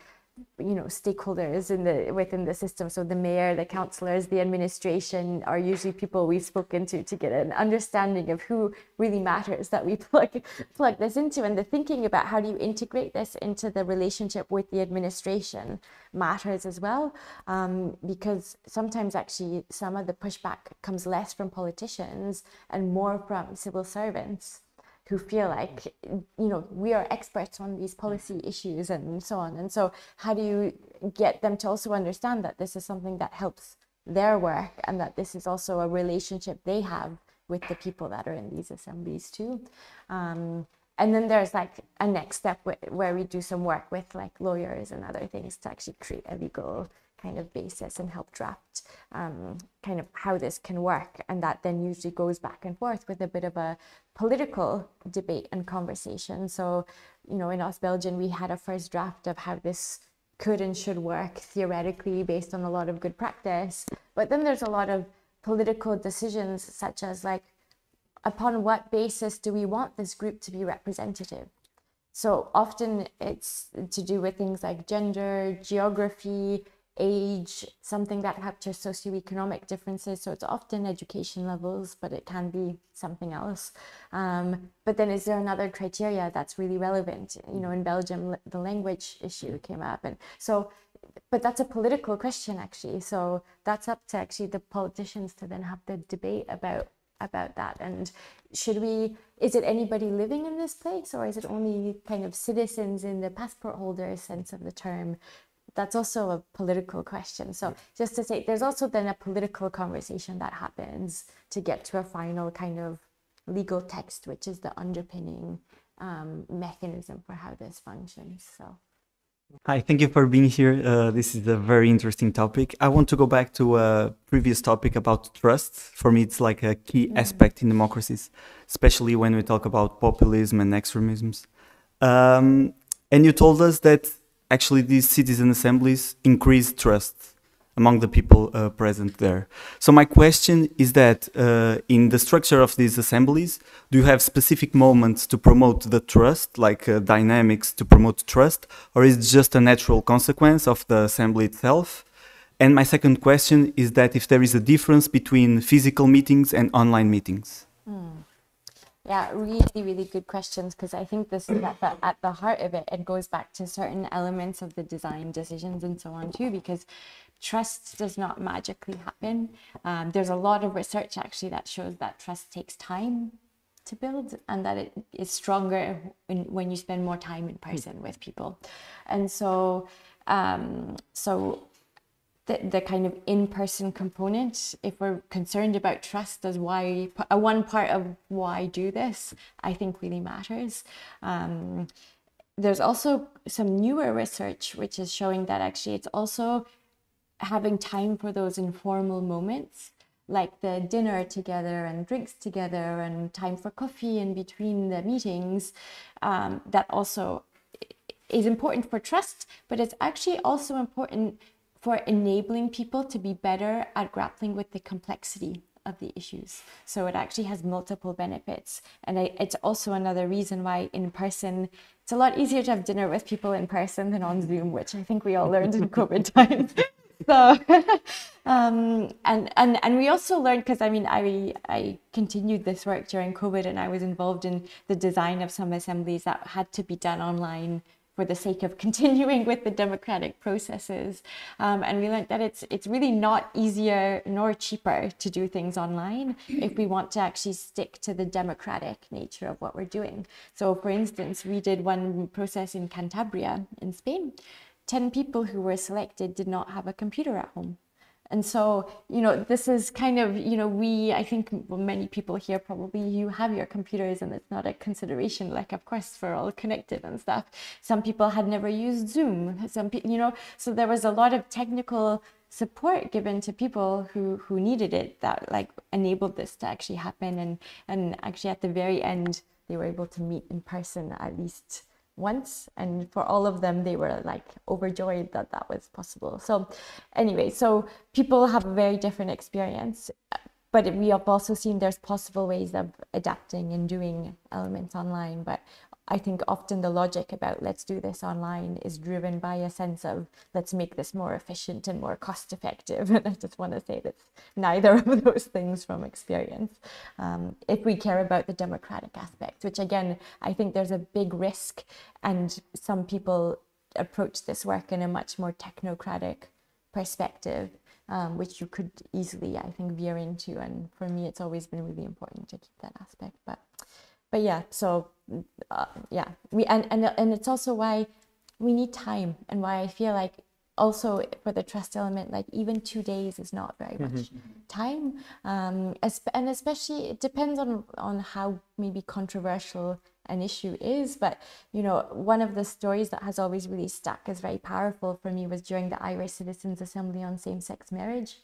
you know stakeholders in the within the system. So the mayor the councillors the administration are usually people we've spoken to to get an understanding of who really matters that we plug plug this into. And the thinking about how do you integrate this into the relationship with the administration matters as well um, because sometimes actually some of the pushback comes less from politicians and more from civil servants who feel like you know we are experts on these policy issues and so on. And so how do you get them to also understand that this is something that helps their work and that this is also a relationship they have with the people that are in these assemblies too? Um, and then there's like a next step wh- where we do some work with like lawyers and other things to actually create a legal kind of basis and help draft um, kind of how this can work. And that then usually goes back and forth with a bit of a political debate and conversation. So, you know, in Ostbelgien, we had a first draft of how this could and should work theoretically based on a lot of good practice. But then there's a lot of political decisions, such as like, upon what basis do we want this group to be representative? So often it's to do with things like gender, geography, age, something that captures socioeconomic differences. So it's often education levels, but it can be something else. Um, but then is there another criteria that's really relevant? You know, in Belgium, the language issue came up. And so, but that's a political question actually. So that's up to actually the politicians to then have the debate about about that and should we is it anybody living in this place or is it only kind of citizens in the passport holder sense of the term that's also a political question. So just to say, there's also then a political conversation that happens to get to a final kind of legal text, which is the underpinning um, mechanism for how this functions. So. Hi, thank you for being here. Uh, this is a very interesting topic. I want to go back to a previous topic about trust. For me, it's like a key Mm. aspect in democracies, especially when we talk about populism and extremisms. Um, and you told us that actually these citizen assemblies increase trust among the people uh, present there. So my question is that uh, in the structure of these assemblies, do you have specific moments to promote the trust, like uh, dynamics to promote trust, or is it just a natural consequence of the assembly itself? And my second question is that if there is a difference between physical meetings and online meetings. Yeah, really, really good questions because I think this is at the, at the heart of it. It goes back to certain elements of the design decisions and so on too, because trust does not magically happen. Um, there's a lot of research actually that shows that trust takes time to build and that it is stronger when, when you spend more time in person with people. And so, um, so the, the kind of in-person component if we're concerned about trust as why a one part of why do this i think really matters. Um, there's also some newer research which is showing that actually it's also having time for those informal moments like the dinner together and drinks together and time for coffee in between the meetings um, that also is important for trust but it's actually also important for enabling people to be better at grappling with the complexity of the issues. So it actually has multiple benefits. And I, it's also another reason why in person, it's a lot easier to have dinner with people in person than on Zoom, which I think we all learned in COVID times. So, um, and, and, and we also learned, because I mean, I, I continued this work during COVID and I was involved in the design of some assemblies that had to be done online for the sake of continuing with the democratic processes. Um, and we learned that it's it's really not easier nor cheaper to do things online if we want to actually stick to the democratic nature of what we're doing. So for instance, we did one process in Cantabria in Spain. 10 people who were selected did not have a computer at home. And so, you know, this is kind of, you know, we, I think many people here probably you have your computers and it's not a consideration. Like, of course, we're all connected and stuff. Some people had never used Zoom. Some people, you know, so there was a lot of technical support given to people who who needed it that like enabled this to actually happen. And and actually at the very end, they were able to meet in person at least once and for all of them they were like overjoyed that that was possible. So anyway so people have a very different experience but we have also seen there's possible ways of adapting and doing elements online but i think often the logic about let's do this online is driven by a sense of let's make this more efficient and more cost effective and i just want to say that's neither of those things from experience. Um, if we care about the democratic aspect which again i think there's a big risk and some people approach this work in a much more technocratic perspective um, which you could easily i think veer into. And for me it's always been really important to keep that aspect. But but yeah so uh, yeah. We and, and and it's also why we need time and why i feel like also for the trust element like even two days is not very much time. Um and especially it depends on on how maybe controversial an issue is. But you know one of the stories that has always really stuck as very powerful for me was during the irish citizens assembly on same-sex marriage.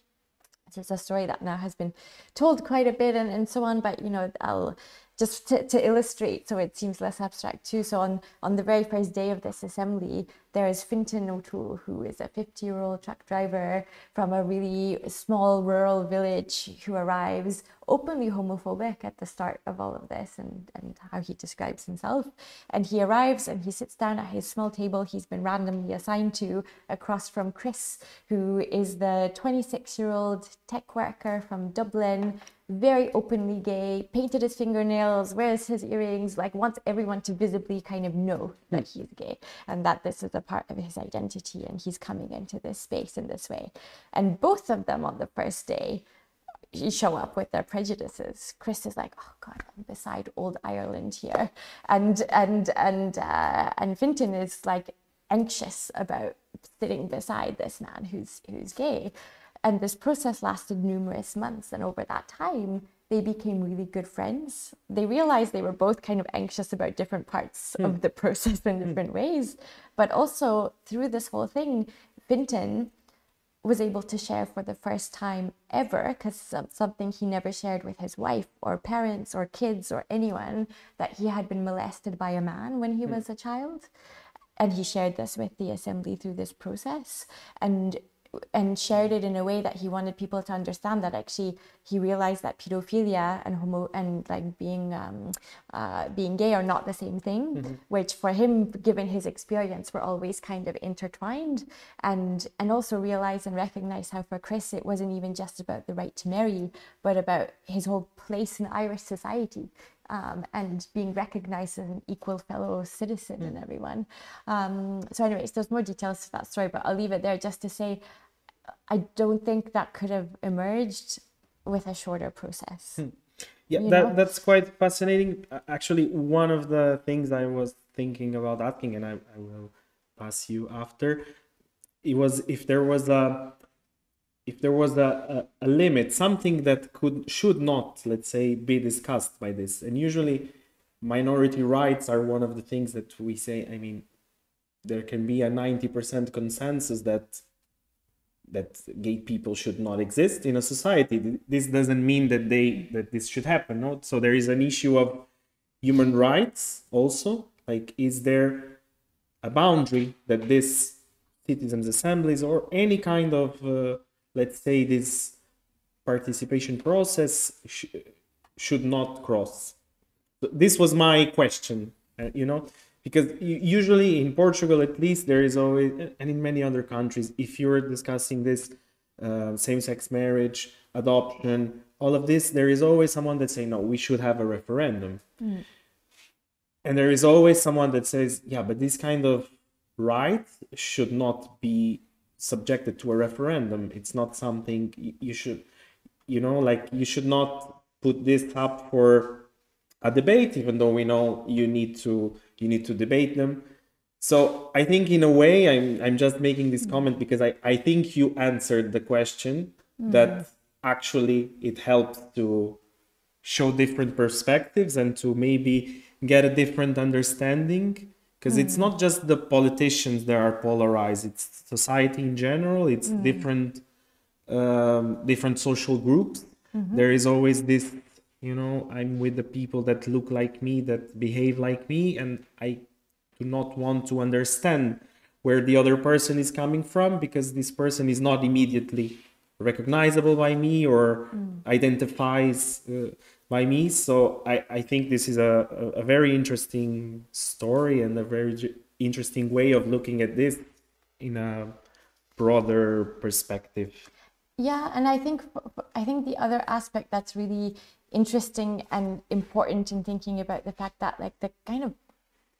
It's a story that now has been told quite a bit and, and so on but you know i'll just to, to illustrate so it seems less abstract too. So on on the very first day of this assembly there is fintan o'toole who is a 50 year old truck driver from a really small rural village who arrives openly homophobic at the start of all of this and, and how he describes himself. And he arrives and he sits down at his small table he's been randomly assigned to across from chris who is the 26 year old tech worker from dublin very openly gay, painted his fingernails, wears his earrings, like wants everyone to visibly kind of know that hmm. he's gay and that this is a part of his identity and he's coming into this space in this way. And both of them on the first day show up with their prejudices. Chris is like, oh God, I'm beside old Ireland here. And and and uh, and Fintan is like anxious about sitting beside this man who's who's gay and this process lasted numerous months and over that time they became really good friends. They realized they were both kind of anxious about different parts hmm. of the process in hmm. different ways. But also through this whole thing, Fintan was able to share for the first time ever, because something he never shared with his wife or parents or kids or anyone, that he had been molested by a man when he hmm. was a child. And he shared this with the assembly through this process. And and shared it in a way that he wanted people to understand that actually he realized that pedophilia and homo and like being um, uh, being gay are not the same thing which for him given his experience were always kind of intertwined. And and also realize and recognize how for chris it wasn't even just about the right to marry but about his whole place in irish society um, and being recognized as an equal fellow citizen and everyone. Um, so, anyways, there's more details to that story, but I'll leave it there just to say I don't think that could have emerged with a shorter process. Yeah, you that, know? that's quite fascinating. Actually, one of the things I was thinking about asking, and I, I will pass you after, it was if there was a if there was a, a, a limit, something that could should not, let's say, be discussed by this. And usually, minority rights are one of the things that we say. I mean, there can be a ninety percent consensus that that gay people should not exist in a society. This doesn't mean that they that this should happen. No, so there is an issue of human rights also. Like, is there a boundary that this citizens' assemblies or any kind of, uh, let's say, this participation process sh- should not cross? This was my question. Uh, you know, because usually in Portugal, at least, there is always, and in many other countries, if you're discussing this uh, same-sex marriage, adoption, all of this, there is always someone that say no, we should have a referendum, and there is always someone that says, yeah, but this kind of right should not be subjected to a referendum. It's not something you should, you know, like you should not put this up for a debate, even though we know you need to you need to debate them. So I think in a way I'm I'm just making this mm. comment because I, I think you answered the question mm. that actually it helps to show different perspectives and to maybe get a different understanding because it's not just the politicians that are polarized it's society in general it's different um, different social groups. There is always this you know i'm with the people that look like me that behave like me and i do not want to understand where the other person is coming from because this person is not immediately recognizable by me or identifies uh, by me. So I, I think this is a, a, very interesting story and a very interesting way of looking at this in a broader perspective. Yeah, and I think I think the other aspect that's really interesting and important in thinking about the fact that like the kind of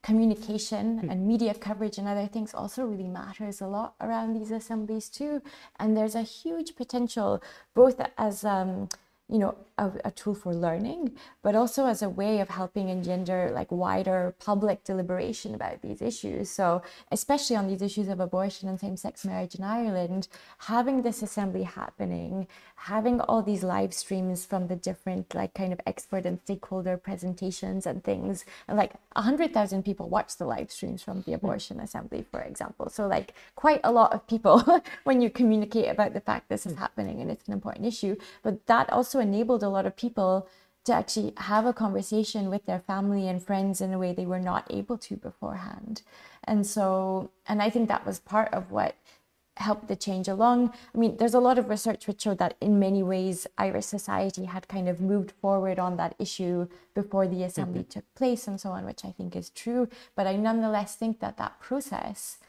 communication and media coverage and other things also really matters a lot around these assemblies too. And there's a huge potential both as um, you know a, a tool for learning, but also as a way of helping engender like wider public deliberation about these issues. So especially on these issues of abortion and same-sex marriage in Ireland, having this assembly happening, having all these live streams from the different like kind of expert and stakeholder presentations and things, and like a hundred thousand people watch the live streams from the hmm. abortion assembly, for example. So like quite a lot of people when you communicate about the fact this is hmm. happening and it's an important issue. But that also enabled a lot of people to actually have a conversation with their family and friends in a way they were not able to beforehand. And so, and I think that was part of what helped the change along. I mean, there's a lot of research which showed that in many ways Irish society had kind of moved forward on that issue before the mm-hmm. assembly took place and so on, which I think is true. But I nonetheless think that that process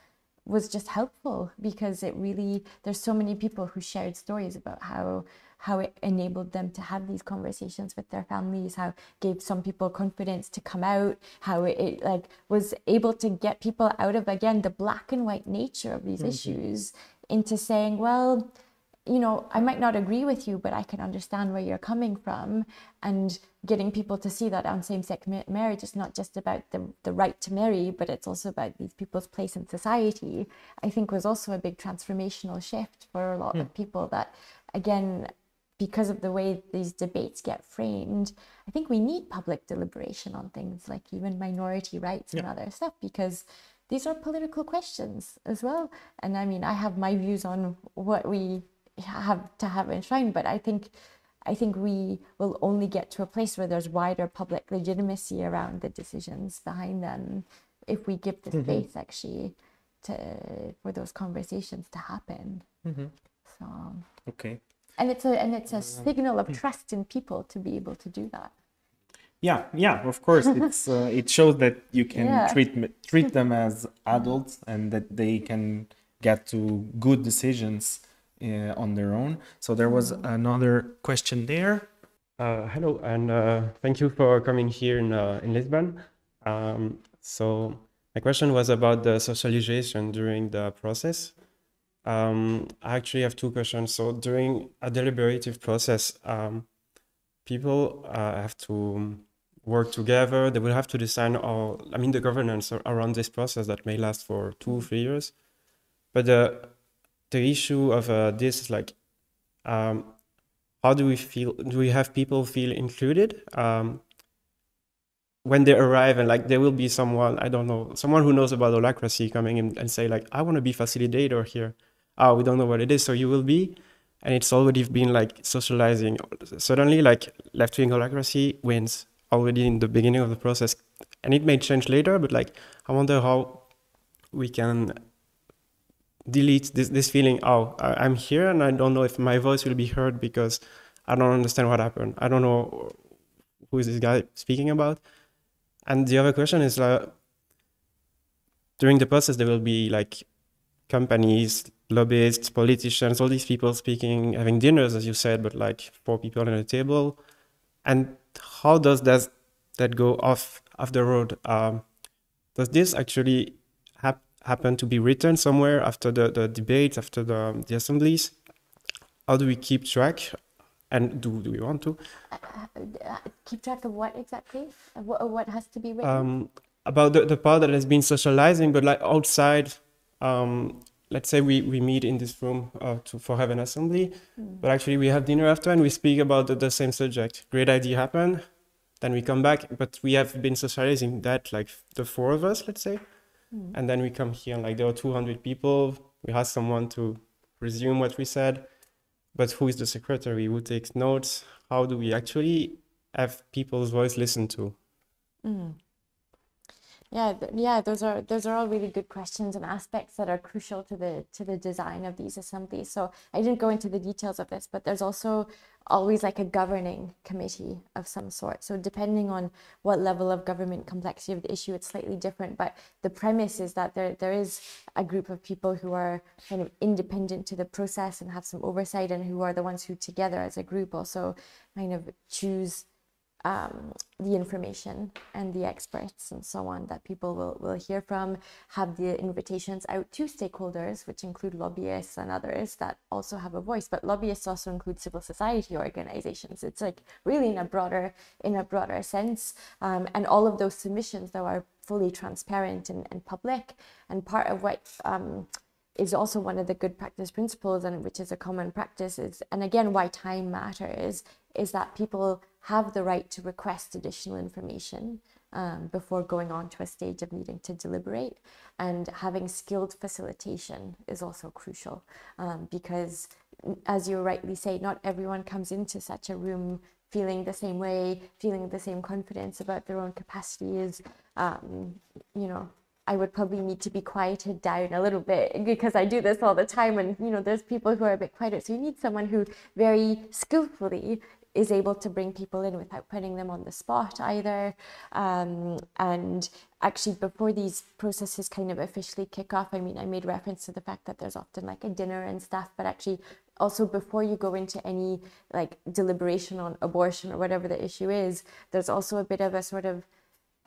was just helpful because it really there's so many people who shared stories about how how it enabled them to have these conversations with their families how it gave some people confidence to come out how it, it like was able to get people out of again the black and white nature of these mm-hmm. issues into saying well you know, I might not agree with you, but I can understand where you're coming from. And getting people to see that on same sex marriage is not just about the, the right to marry, but it's also about these people's place in society, I think was also a big transformational shift for a lot of hmm. people that, again, because of the way these debates get framed, I think we need public deliberation on things like even minority rights and other stuff because these are political questions as well. And I mean, I have my views on what we have to have enshrined, but I think I think we will only get to a place where there's wider public legitimacy around the decisions behind them if we give the mm-hmm. space actually to for those conversations to happen. Mm-hmm. So Okay. And it's a and it's a signal of trust in people to be able to do that. Yeah, yeah. Of course, it's uh, it shows that you can Yeah. treat treat them as adults and that they can get to good decisions uh, on their own. So there was another question there. Uh, hello, and uh, thank you for coming here in, uh, in Lisbon. Um, so my question was about the socialization during the process. Um, I actually have two questions. So during a deliberative process, um, people uh, have to work together. They will have to design all, I mean, the governance around this process that may last for two, three years. But the the issue of uh, this is like, um, how do we feel do we have people feel included um, when they arrive and like there will be someone i don't know someone who knows about holacracy coming in and say like i want to be facilitator here oh we don't know what it is. So you will be and it's already been like socializing. Suddenly like left-wing holacracy wins already in the beginning of the process. And it may change later but like i wonder how we can delete this this feeling oh i'm here and i don't know if my voice will be heard because i don't understand what happened. I don't know who is this guy speaking about. And the other question is like during the process there will be like companies lobbyists politicians all these people speaking having dinners as you said but like four people at a table and how does that that go off off the road um, does this actually hap- happen to be written somewhere after the, the debates, after the, the assemblies? How do we keep track? And do, do we want to? Uh, keep track of what exactly? Of what, of what has to be written? Um, about the, the part that has been socializing, but like outside, um, let's say we, we meet in this room uh, to, for have an assembly, hmm. but actually we have dinner after and we speak about the, the same subject. Great idea happened, then we come back, but we have been socializing that, like the four of us, let's say. Hmm. And then we come here and like there are 200 people. We ask someone to resume what we said, but who is the secretary? Who takes notes? How do we actually have people's voice listened to? Hmm. Yeah, th- yeah, those are those are all really good questions and aspects that are crucial to the to the design of these assemblies. So I didn't go into the details of this, but there's also always like a governing committee of some sort. So depending on what level of government complexity of the issue, it's slightly different. But the premise is that there there is a group of people who are kind of independent to the process and have some oversight, and who are the ones who together as a group also kind of choose um, the information and the experts and so on that people will, will hear from, have the invitations out to stakeholders, which include lobbyists and others that also have a voice. But lobbyists also include civil society organizations. It's like really in a broader in a broader sense. Um, and all of those submissions though are fully transparent and, and public. And part of what um, is also one of the good practice principles and which is a common practice is and again why time matters is that people have the right to request additional information um, before going on to a stage of needing to deliberate and having skilled facilitation is also crucial um, because as you rightly say not everyone comes into such a room feeling the same way feeling the same confidence about their own capacities. um, you know I would probably need to be quieted down a little bit because I do this all the time and you know there's people who are a bit quieter so you need someone who very skillfully is able to bring people in without putting them on the spot either. Um, and actually before these processes kind of officially kick off I mean I made reference to the fact that there's often like a dinner and stuff but actually also before you go into any like deliberation on abortion or whatever the issue is there's also a bit of a sort of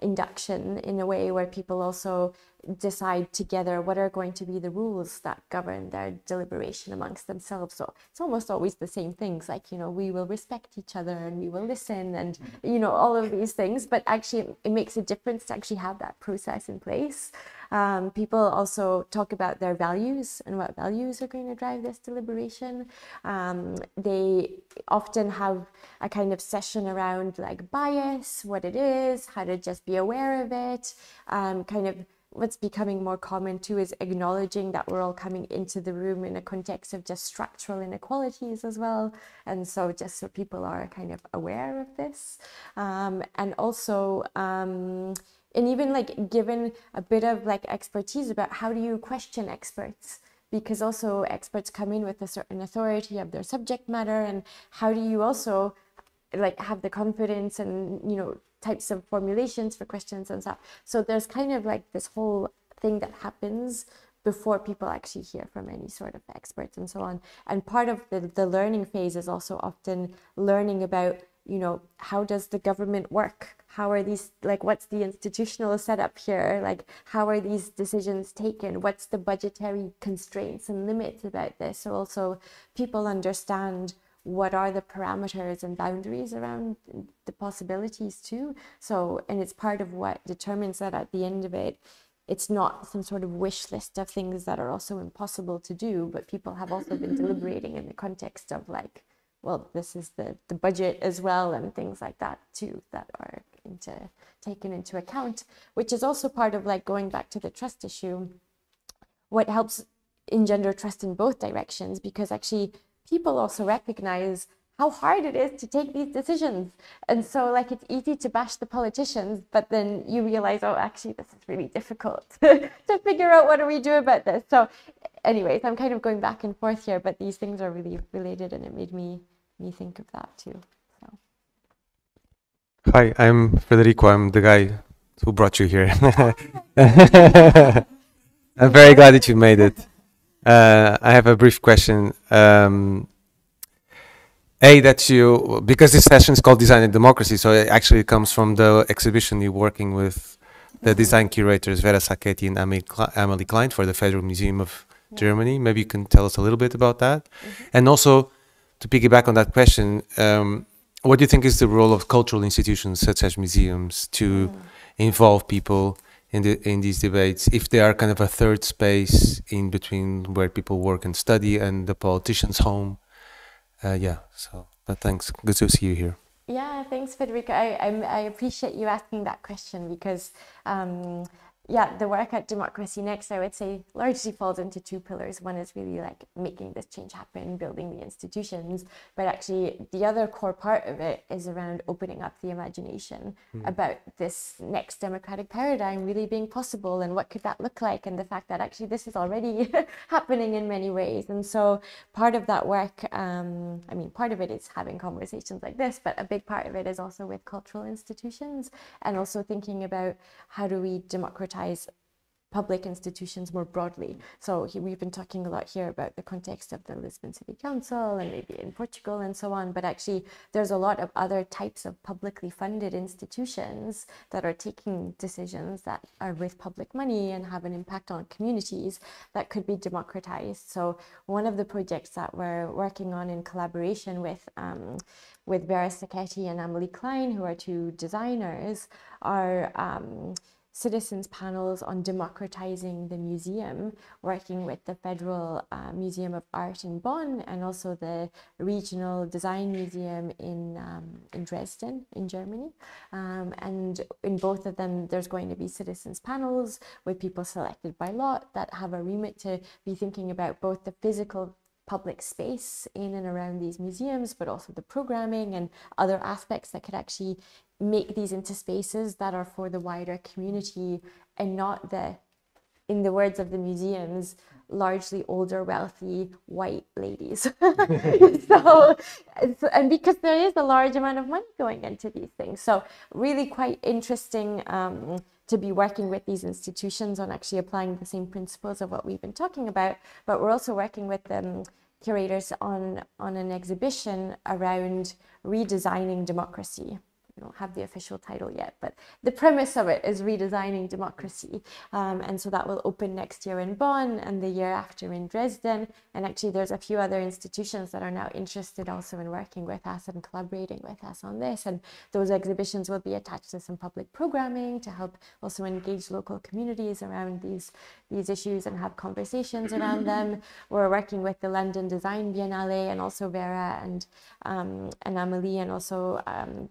induction in a way where people also decide together what are going to be the rules that govern their deliberation amongst themselves. So it's almost always the same things like, you know, we will respect each other and we will listen and, mm. you know, all of these things. But actually, it makes a difference to actually have that process in place. Um, people also talk about their values and what values are going to drive this deliberation. Um, they often have a kind of session around like bias, what it is, how to just be aware of it, um, kind of what's becoming more common too is acknowledging that we're all coming into the room in a context of just structural inequalities as well. And so just so people are kind of aware of this. Um, and also, um, and even like given a bit of like expertise about how do you question experts because also experts come in with a certain authority of their subject matter and how do you also like have the confidence and you know types of formulations for questions and stuff. So there's kind of like this whole thing that happens before people actually hear from any sort of experts and so on. And part of the, the learning phase is also often learning about you know how does the government work how are these like what's the institutional setup here? Like how are these decisions taken? What's the budgetary constraints and limits about this? So also people understand what are the parameters and boundaries around the possibilities too. So and it's part of what determines that at the end of it it's not some sort of wish list of things that are also impossible to do but people have also been deliberating in the context of like well, this is the, the budget as well and things like that too that are into, taken into account, which is also part of like going back to the trust issue. What helps engender trust in both directions because actually people also recognize how hard it is to take these decisions. And so like it's easy to bash the politicians, but then you realize, oh, actually this is really difficult to figure out what do we do about this. So anyways, I'm kind of going back and forth here, but these things are really related and it made me me think of that too. So. Hi, I'm Federico. I'm the guy who brought you here. I'm very glad that you made it. Uh, I have a brief question. Um, a that you because this session is called Design and Democracy, so it actually comes from the exhibition you're working with the design curators Vera Sacchetti and Amelie Kle- Amelie Klein for the Federal Museum of Germany. Maybe you can tell us a little bit about that, and also to piggyback on that question, um, what do you think is the role of cultural institutions such as museums to involve people in the in these debates? If they are kind of a third space in between where people work and study and the politician's home, uh, yeah. So, but thanks. Good to see you here. Yeah, thanks, Federica. I, I'm, I appreciate you asking that question because, um, yeah, the work at Democracy Next, I would say, largely falls into two pillars. One is really like making this change happen, building the institutions, but actually the other core part of it is around opening up the imagination about this next democratic paradigm really being possible and what could that look like, and the fact that actually this is already happening in many ways. And so part of that work, um, I mean, part of it is having conversations like this, but a big part of it is also with cultural institutions and also thinking about how do we democratize public institutions more broadly. So he, we've been talking a lot here about the context of the Lisbon City Council and maybe in Portugal and so on, but actually there's a lot of other types of publicly funded institutions that are taking decisions that are with public money and have an impact on communities that could be democratized. So one of the projects that we're working on in collaboration with um, with Vera Sacchetti and Amelie Klein, who are two designers, are um, citizens panels on democratizing the museum, working with the Federal uh, Museum of Art in Bonn and also the Regional Design Museum in, um, in Dresden, in Germany. Um, and in both of them, there's going to be citizens panels with people selected by lot that have a remit to be thinking about both the physical public space in and around these museums, but also the programming and other aspects that could actually make these into spaces that are for the wider community and not the, in the words of the museums, largely older, wealthy white ladies. so, and because there is a large amount of money going into these things. So, really quite interesting. Um, to be working with these institutions on actually applying the same principles of what we've been talking about, but we're also working with them curators on on an exhibition around redesigning democracy we don't have the official title yet, but the premise of it is redesigning democracy. Um, and so that will open next year in Bonn and the year after in Dresden. And actually, there's a few other institutions that are now interested also in working with us and collaborating with us on this. And those exhibitions will be attached to some public programming to help also engage local communities around these, these issues and have conversations around them. We're working with the London Design Biennale and also Vera and, um, and Amelie and also um,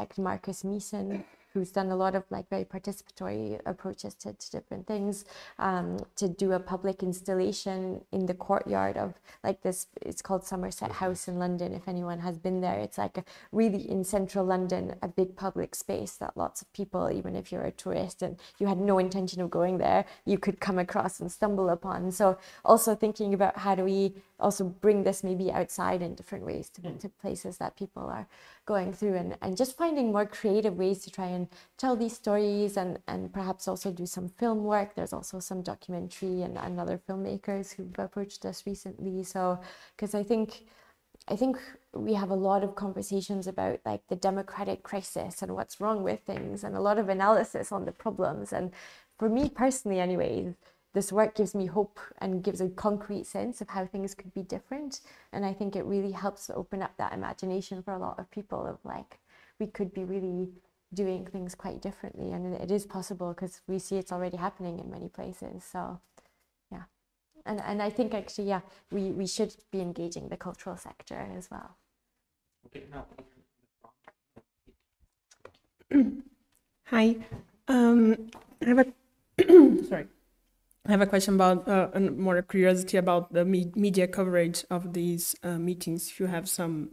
architect Markus Miessen who's done a lot of like very participatory approaches to, to different things um, to do a public installation in the courtyard of like this it's called somerset house in london. If anyone has been there it's like a really in central london a big public space that lots of people even if you're a tourist and you had no intention of going there you could come across and stumble upon. So also thinking about how do we also bring this maybe outside in different ways to, to places that people are going through and, and just finding more creative ways to try and tell these stories and, and perhaps also do some film work. There's also some documentary and, and other filmmakers who've approached us recently. So, because I think, I think we have a lot of conversations about like the democratic crisis and what's wrong with things and a lot of analysis on the problems. And for me personally, anyways, this work gives me hope and gives a concrete sense of how things could be different. And I think it really helps open up that imagination for a lot of people of like, we could be really doing things quite differently. And it is possible because we see it's already happening in many places. So, yeah. And, and I think actually, yeah, we, we should be engaging the cultural sector as well. Hi. Um, I have a sorry. I have a question about uh, and more curiosity about the me media coverage of these uh, meetings. If you have some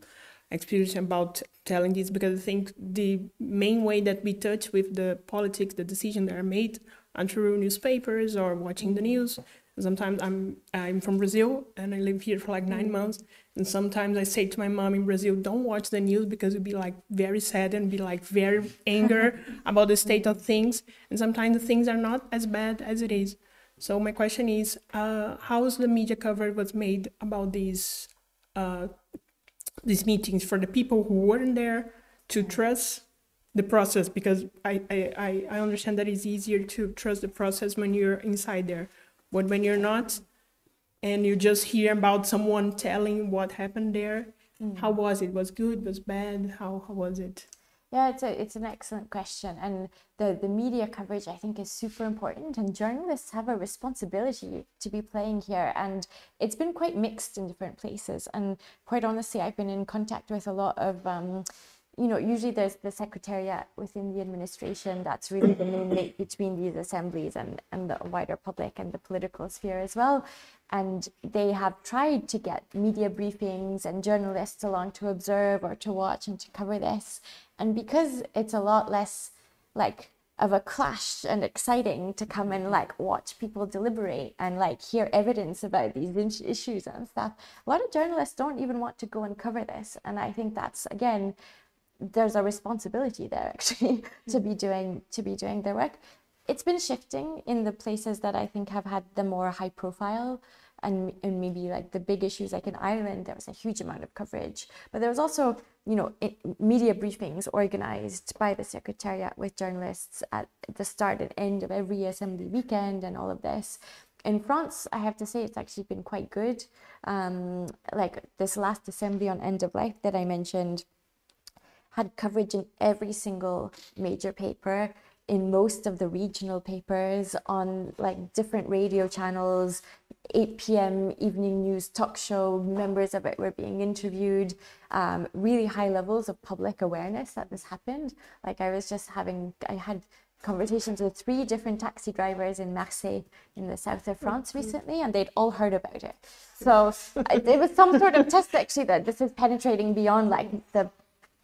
experience about telling this, because I think the main way that we touch with the politics, the decisions that are made, are through newspapers or watching the news. Sometimes I'm I'm from Brazil and I live here for like nine months, and sometimes I say to my mom in Brazil, "Don't watch the news because you'll be like very sad and be like very anger about the state of things." And sometimes the things are not as bad as it is. So my question is, uh, how's the media coverage was made about these uh, these meetings for the people who weren't there to trust the process? Because I, I, I understand that it's easier to trust the process when you're inside there, but when you're not, and you just hear about someone telling what happened there, mm. how was it? Was good? Was bad? How how was it? Yeah, it's a, it's an excellent question, and the the media coverage I think is super important, and journalists have a responsibility to be playing here, and it's been quite mixed in different places, and quite honestly, I've been in contact with a lot of. Um, you know, usually there's the secretariat within the administration that's really the main link between these assemblies and, and the wider public and the political sphere as well. And they have tried to get media briefings and journalists along to observe or to watch and to cover this. And because it's a lot less like of a clash and exciting to come and like watch people deliberate and like hear evidence about these issues and stuff. A lot of journalists don't even want to go and cover this. And I think that's again, there's a responsibility there actually to be doing to be doing their work. It's been shifting in the places that I think have had the more high profile and, and maybe like the big issues like in Ireland there was a huge amount of coverage. But there was also you know media briefings organized by the secretariat with journalists at the start and end of every assembly weekend and all of this. In France, I have to say it's actually been quite good. Um, like this last assembly on end of life that I mentioned had coverage in every single major paper in most of the regional papers on like different radio channels 8 p.m evening news talk show members of it were being interviewed um, really high levels of public awareness that this happened. Like i was just having i had conversations with three different taxi drivers in marseille in the south of france recently and they'd all heard about it. So it was some sort of test actually that this is penetrating beyond like the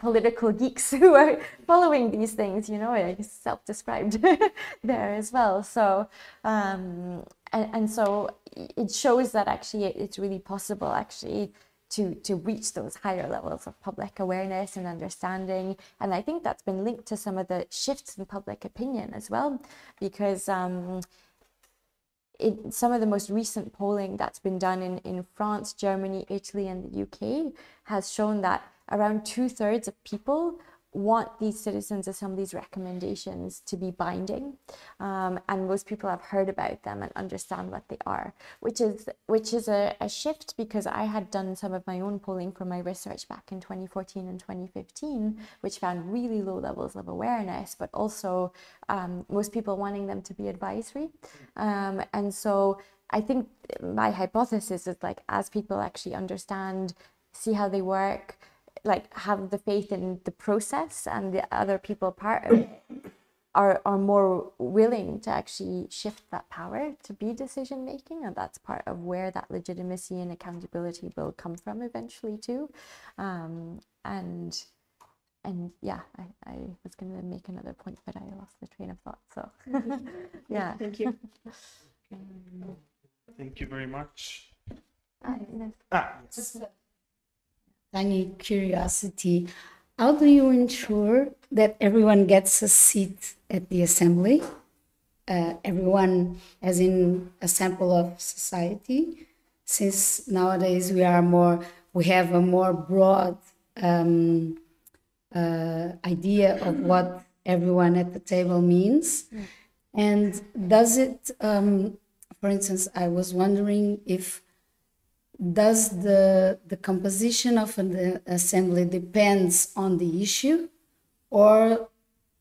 political geeks who are following these things, you know, it's self-described there as well. So, um, and, and so it shows that actually it's really possible actually to, to reach those higher levels of public awareness and understanding. And I think that's been linked to some of the shifts in public opinion as well, because um, in some of the most recent polling that's been done in, in France, Germany, Italy, and the UK has shown that around two thirds of people want these citizens assemblies recommendations to be binding um, and most people have heard about them and understand what they are which is which is a, a shift because i had done some of my own polling for my research back in 2014 and 2015 which found really low levels of awareness but also um, most people wanting them to be advisory. Um, and so i think my hypothesis is like as people actually understand see how they work like have the faith in the process and the other people part of it are are more willing to actually shift that power to be decision making and that's part of where that legitimacy and accountability will come from eventually too um, and and yeah I, I was going to make another point but i lost the train of thought so yeah Thank you. Thank you very much. I, no. Ah, yes. Tiny curiosity. How do you ensure that everyone gets a seat at the assembly? Uh, everyone, as in a sample of society, since nowadays we are more, we have a more broad um, uh, idea of what everyone at the table means. And does it, um, for instance, I was wondering if does the the composition of an assembly depends on the issue or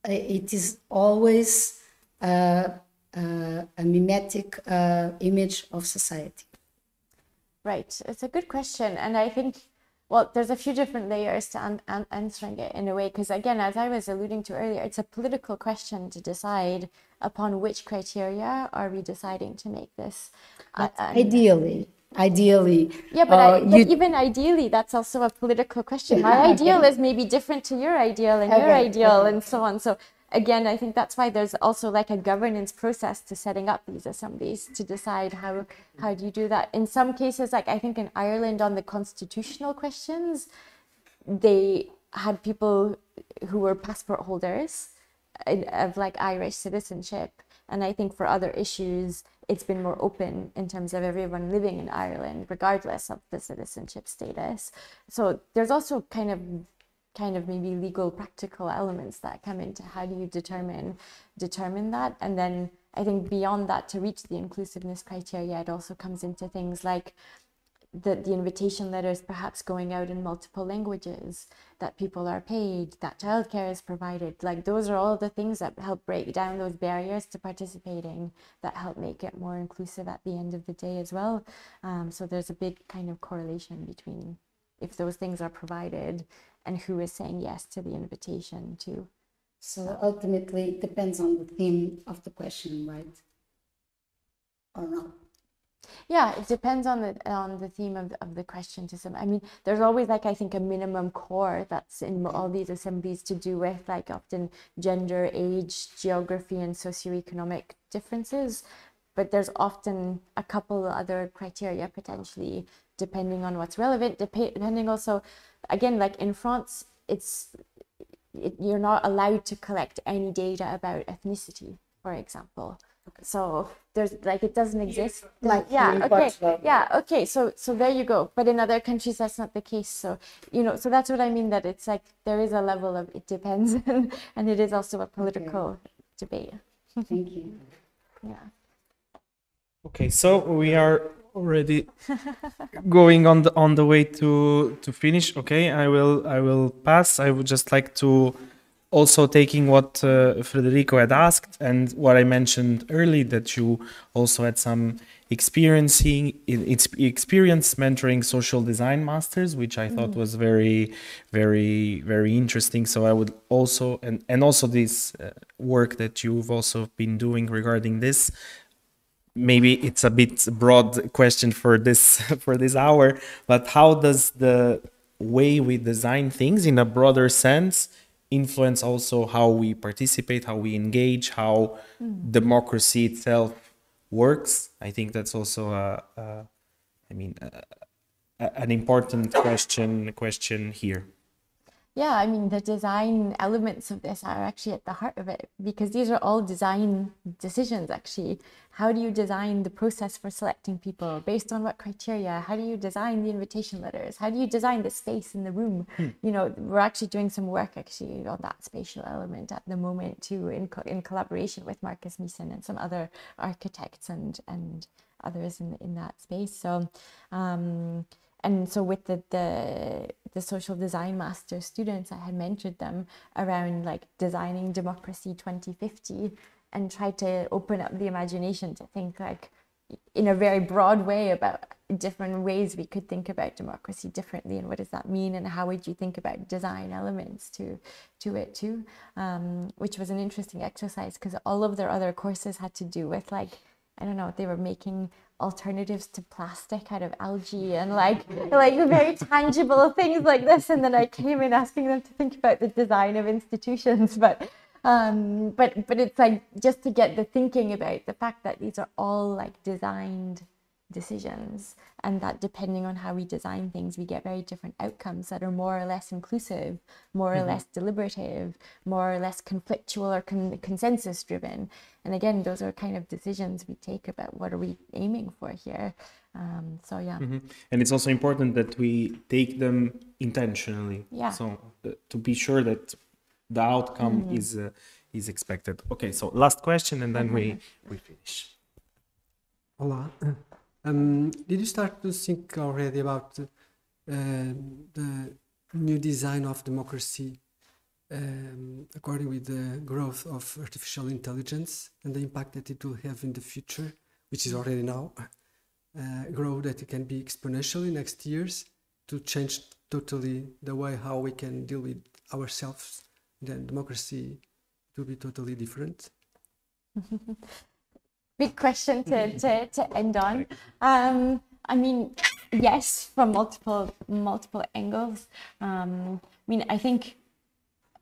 it is always uh, uh, a mimetic uh, image of society Right, it's a good question, and I think, well, there's a few different layers to an- an- answering it in a way, because again, as I was alluding to earlier, it's a political question to decide upon which criteria are we deciding to make this. uh, ideally ideally yeah, but, uh, I, but even ideally, that's also a political question. My ideal is maybe different to your ideal, and your ideal, okay. and so on. So again, I think that's why there's also like a governance process to setting up these assemblies to decide how how do you do that. In some cases, like I think in Ireland on the constitutional questions, they had people who were passport holders of like Irish citizenship. And I think for other issues, it's been more open in terms of everyone living in Ireland, regardless of the citizenship status. So there's also kind of kind of maybe legal practical elements that come into how do you determine determine that and then i think beyond that to reach the inclusiveness criteria it also comes into things like the, the invitation letters perhaps going out in multiple languages, that people are paid, that childcare is provided. Like those are all the things that help break down those barriers to participating, that help make it more inclusive at the end of the day as well. Um, so there's a big kind of correlation between if those things are provided and who is saying yes to the invitation too. so ultimately it depends on the theme of the question right or not Yeah, it depends on the on the theme of, of the question to some. I mean, there's always like I think a minimum core that's in all these assemblies to do with like often gender, age, geography, and socioeconomic differences. But there's often a couple other criteria potentially depending on what's relevant. Dep- depending also, again, like in France, it's it, you're not allowed to collect any data about ethnicity, for example. So there's like it doesn't exist. Like yeah, okay, yeah, okay. So so there you go. But in other countries that's not the case. So you know, so that's what I mean. That it's like there is a level of it depends, and, and it is also a political debate. thank you Yeah. Okay, so we are already going on the on the way to to finish. Okay, I will I will pass. I would just like to also taking what uh, Federico had asked and what I mentioned early that you also had some experiencing it's experience mentoring social design masters which I thought was very very very interesting. So I would also and and also this uh, work that you've also been doing regarding this maybe it's a bit broad question for this for this hour but how does the way we design things in a broader sense influence also how we participate how we engage how democracy itself works. I think that's also a, a i mean a, a- an important question question here yeah, I mean, the design elements of this are actually at the heart of it because these are all design decisions, actually. How do you design the process for selecting people? Based on what criteria? How do you design the invitation letters? How do you design the space in the room? You know, we're actually doing some work actually on that spatial element at the moment too, in, co- in collaboration with Markus Miessen and some other architects and, and others in, in that space. So, um, and so with the, the the social design master students i had mentored them around like designing democracy 2050 and tried to open up the imagination to think like in a very broad way about different ways we could think about democracy differently and what does that mean and how would you think about design elements to to it too um, which was an interesting exercise because all of their other courses had to do with like I don't know, they were making alternatives to plastic out of algae and like like very tangible things like this. And then I came in asking them to think about the design of institutions. But um but but it's like just to get the thinking about the fact that these are all like designed decisions and that depending on how we design things we get very different outcomes that are more or less inclusive more or Mhm. less deliberative more or less conflictual or con- consensus driven and again those are kind of decisions we take about what are we aiming for here um, so yeah Mhm. And it's also important that we take them intentionally. Yeah. So uh, to be sure that the outcome Mhm. is uh, is expected. Okay. So last question, and then we we finish. Hola. Um, did you start to think already about uh, the new design of democracy um, according with the growth of artificial intelligence and the impact that it will have in the future, which is already now, uh, grow that it can be exponential exponentially next years to change totally the way how we can deal with ourselves. Then democracy to be totally different. big question to, to, to end on. Um, I mean, yes, from multiple multiple angles. Um, I mean, I think,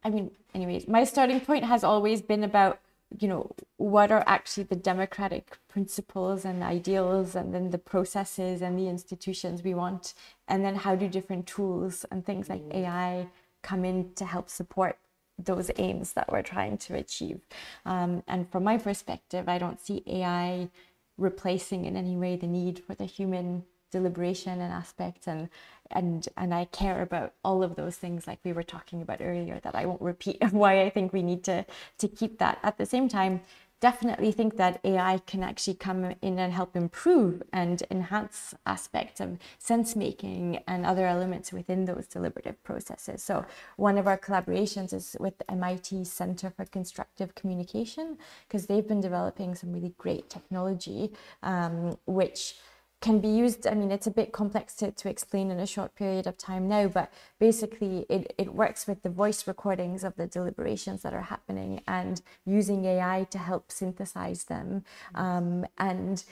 I mean, anyways, my starting point has always been about, you know, what are actually the democratic principles and ideals, and then the processes and the institutions we want, and then how do different tools and things like AI come in to help support those aims that we're trying to achieve. Um, and from my perspective, I don't see AI replacing in any way the need for the human deliberation and aspect and and and I care about all of those things like we were talking about earlier that I won't repeat why I think we need to to keep that at the same time definitely think that AI can actually come in and help improve and enhance aspects of sense making and other elements within those deliberative processes. So one of our collaborations is with MIT Center for Constructive Communication because they've been developing some really great technology um, which can be used i mean it's a bit complex to, to explain in a short period of time now but basically it, it works with the voice recordings of the deliberations that are happening and using ai to help synthesize them. Um, and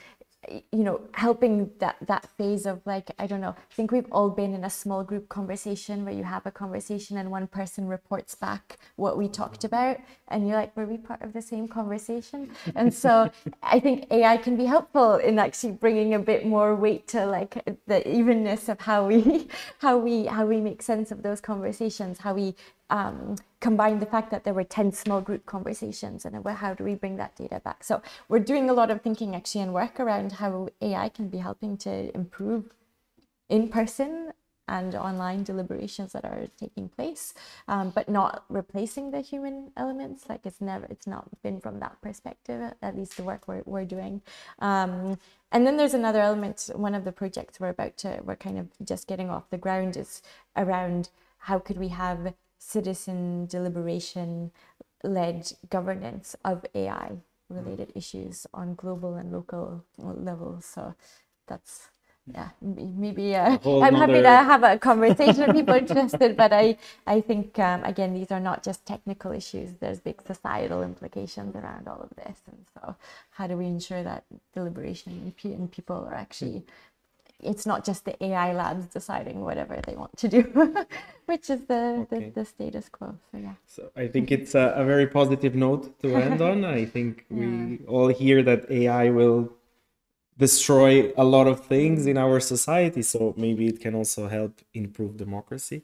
you know helping that that phase of like i don't know i think we've all been in a small group conversation where you have a conversation and one person reports back what we talked about and you're like were we part of the same conversation? And so i think ai can be helpful in actually bringing a bit more weight to like the evenness of how we how we how we make sense of those conversations how we um, combine the fact that there were 10 small group conversations and how do we bring that data back. So we're doing a lot of thinking actually and work around how AI can be helping to improve in-person and online deliberations that are taking place, um, but not replacing the human elements. Like it's never, it's not been from that perspective, at least the work we're, we're doing. Um, and then there's another element, one of the projects we're about to, we're kind of just getting off the ground is around how could we have citizen deliberation led governance of AI related issues on global and local levels. So that's yeah, maybe uh, I'm happy to have a conversation with people interested, but I I think um, again these are not just technical issues. There's big societal implications around all of this, and so how do we ensure that deliberation and and people are actually it's not just the AI labs deciding whatever they want to do, which is the, Okay. the, the status quo. So yeah. So I think it's a, a very positive note to end on. I think we all hear that AI will destroy a lot of things in our society, so maybe it can also help improve democracy.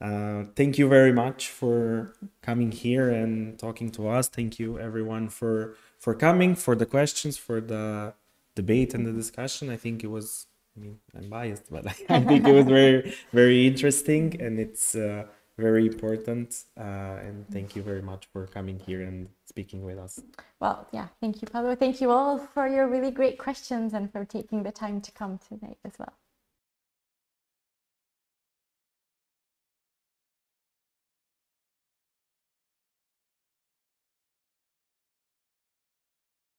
Uh, thank you very much for coming here and talking to us. Thank you everyone for for coming, for the questions, for the debate and the discussion. I think it was. I mean, I'm biased, but I think it was very very interesting and it's uh, very important. Uh, and thank you very much for coming here and speaking with us. Well, yeah, thank you, Pablo. Thank you all for your really great questions and for taking the time to come tonight as well.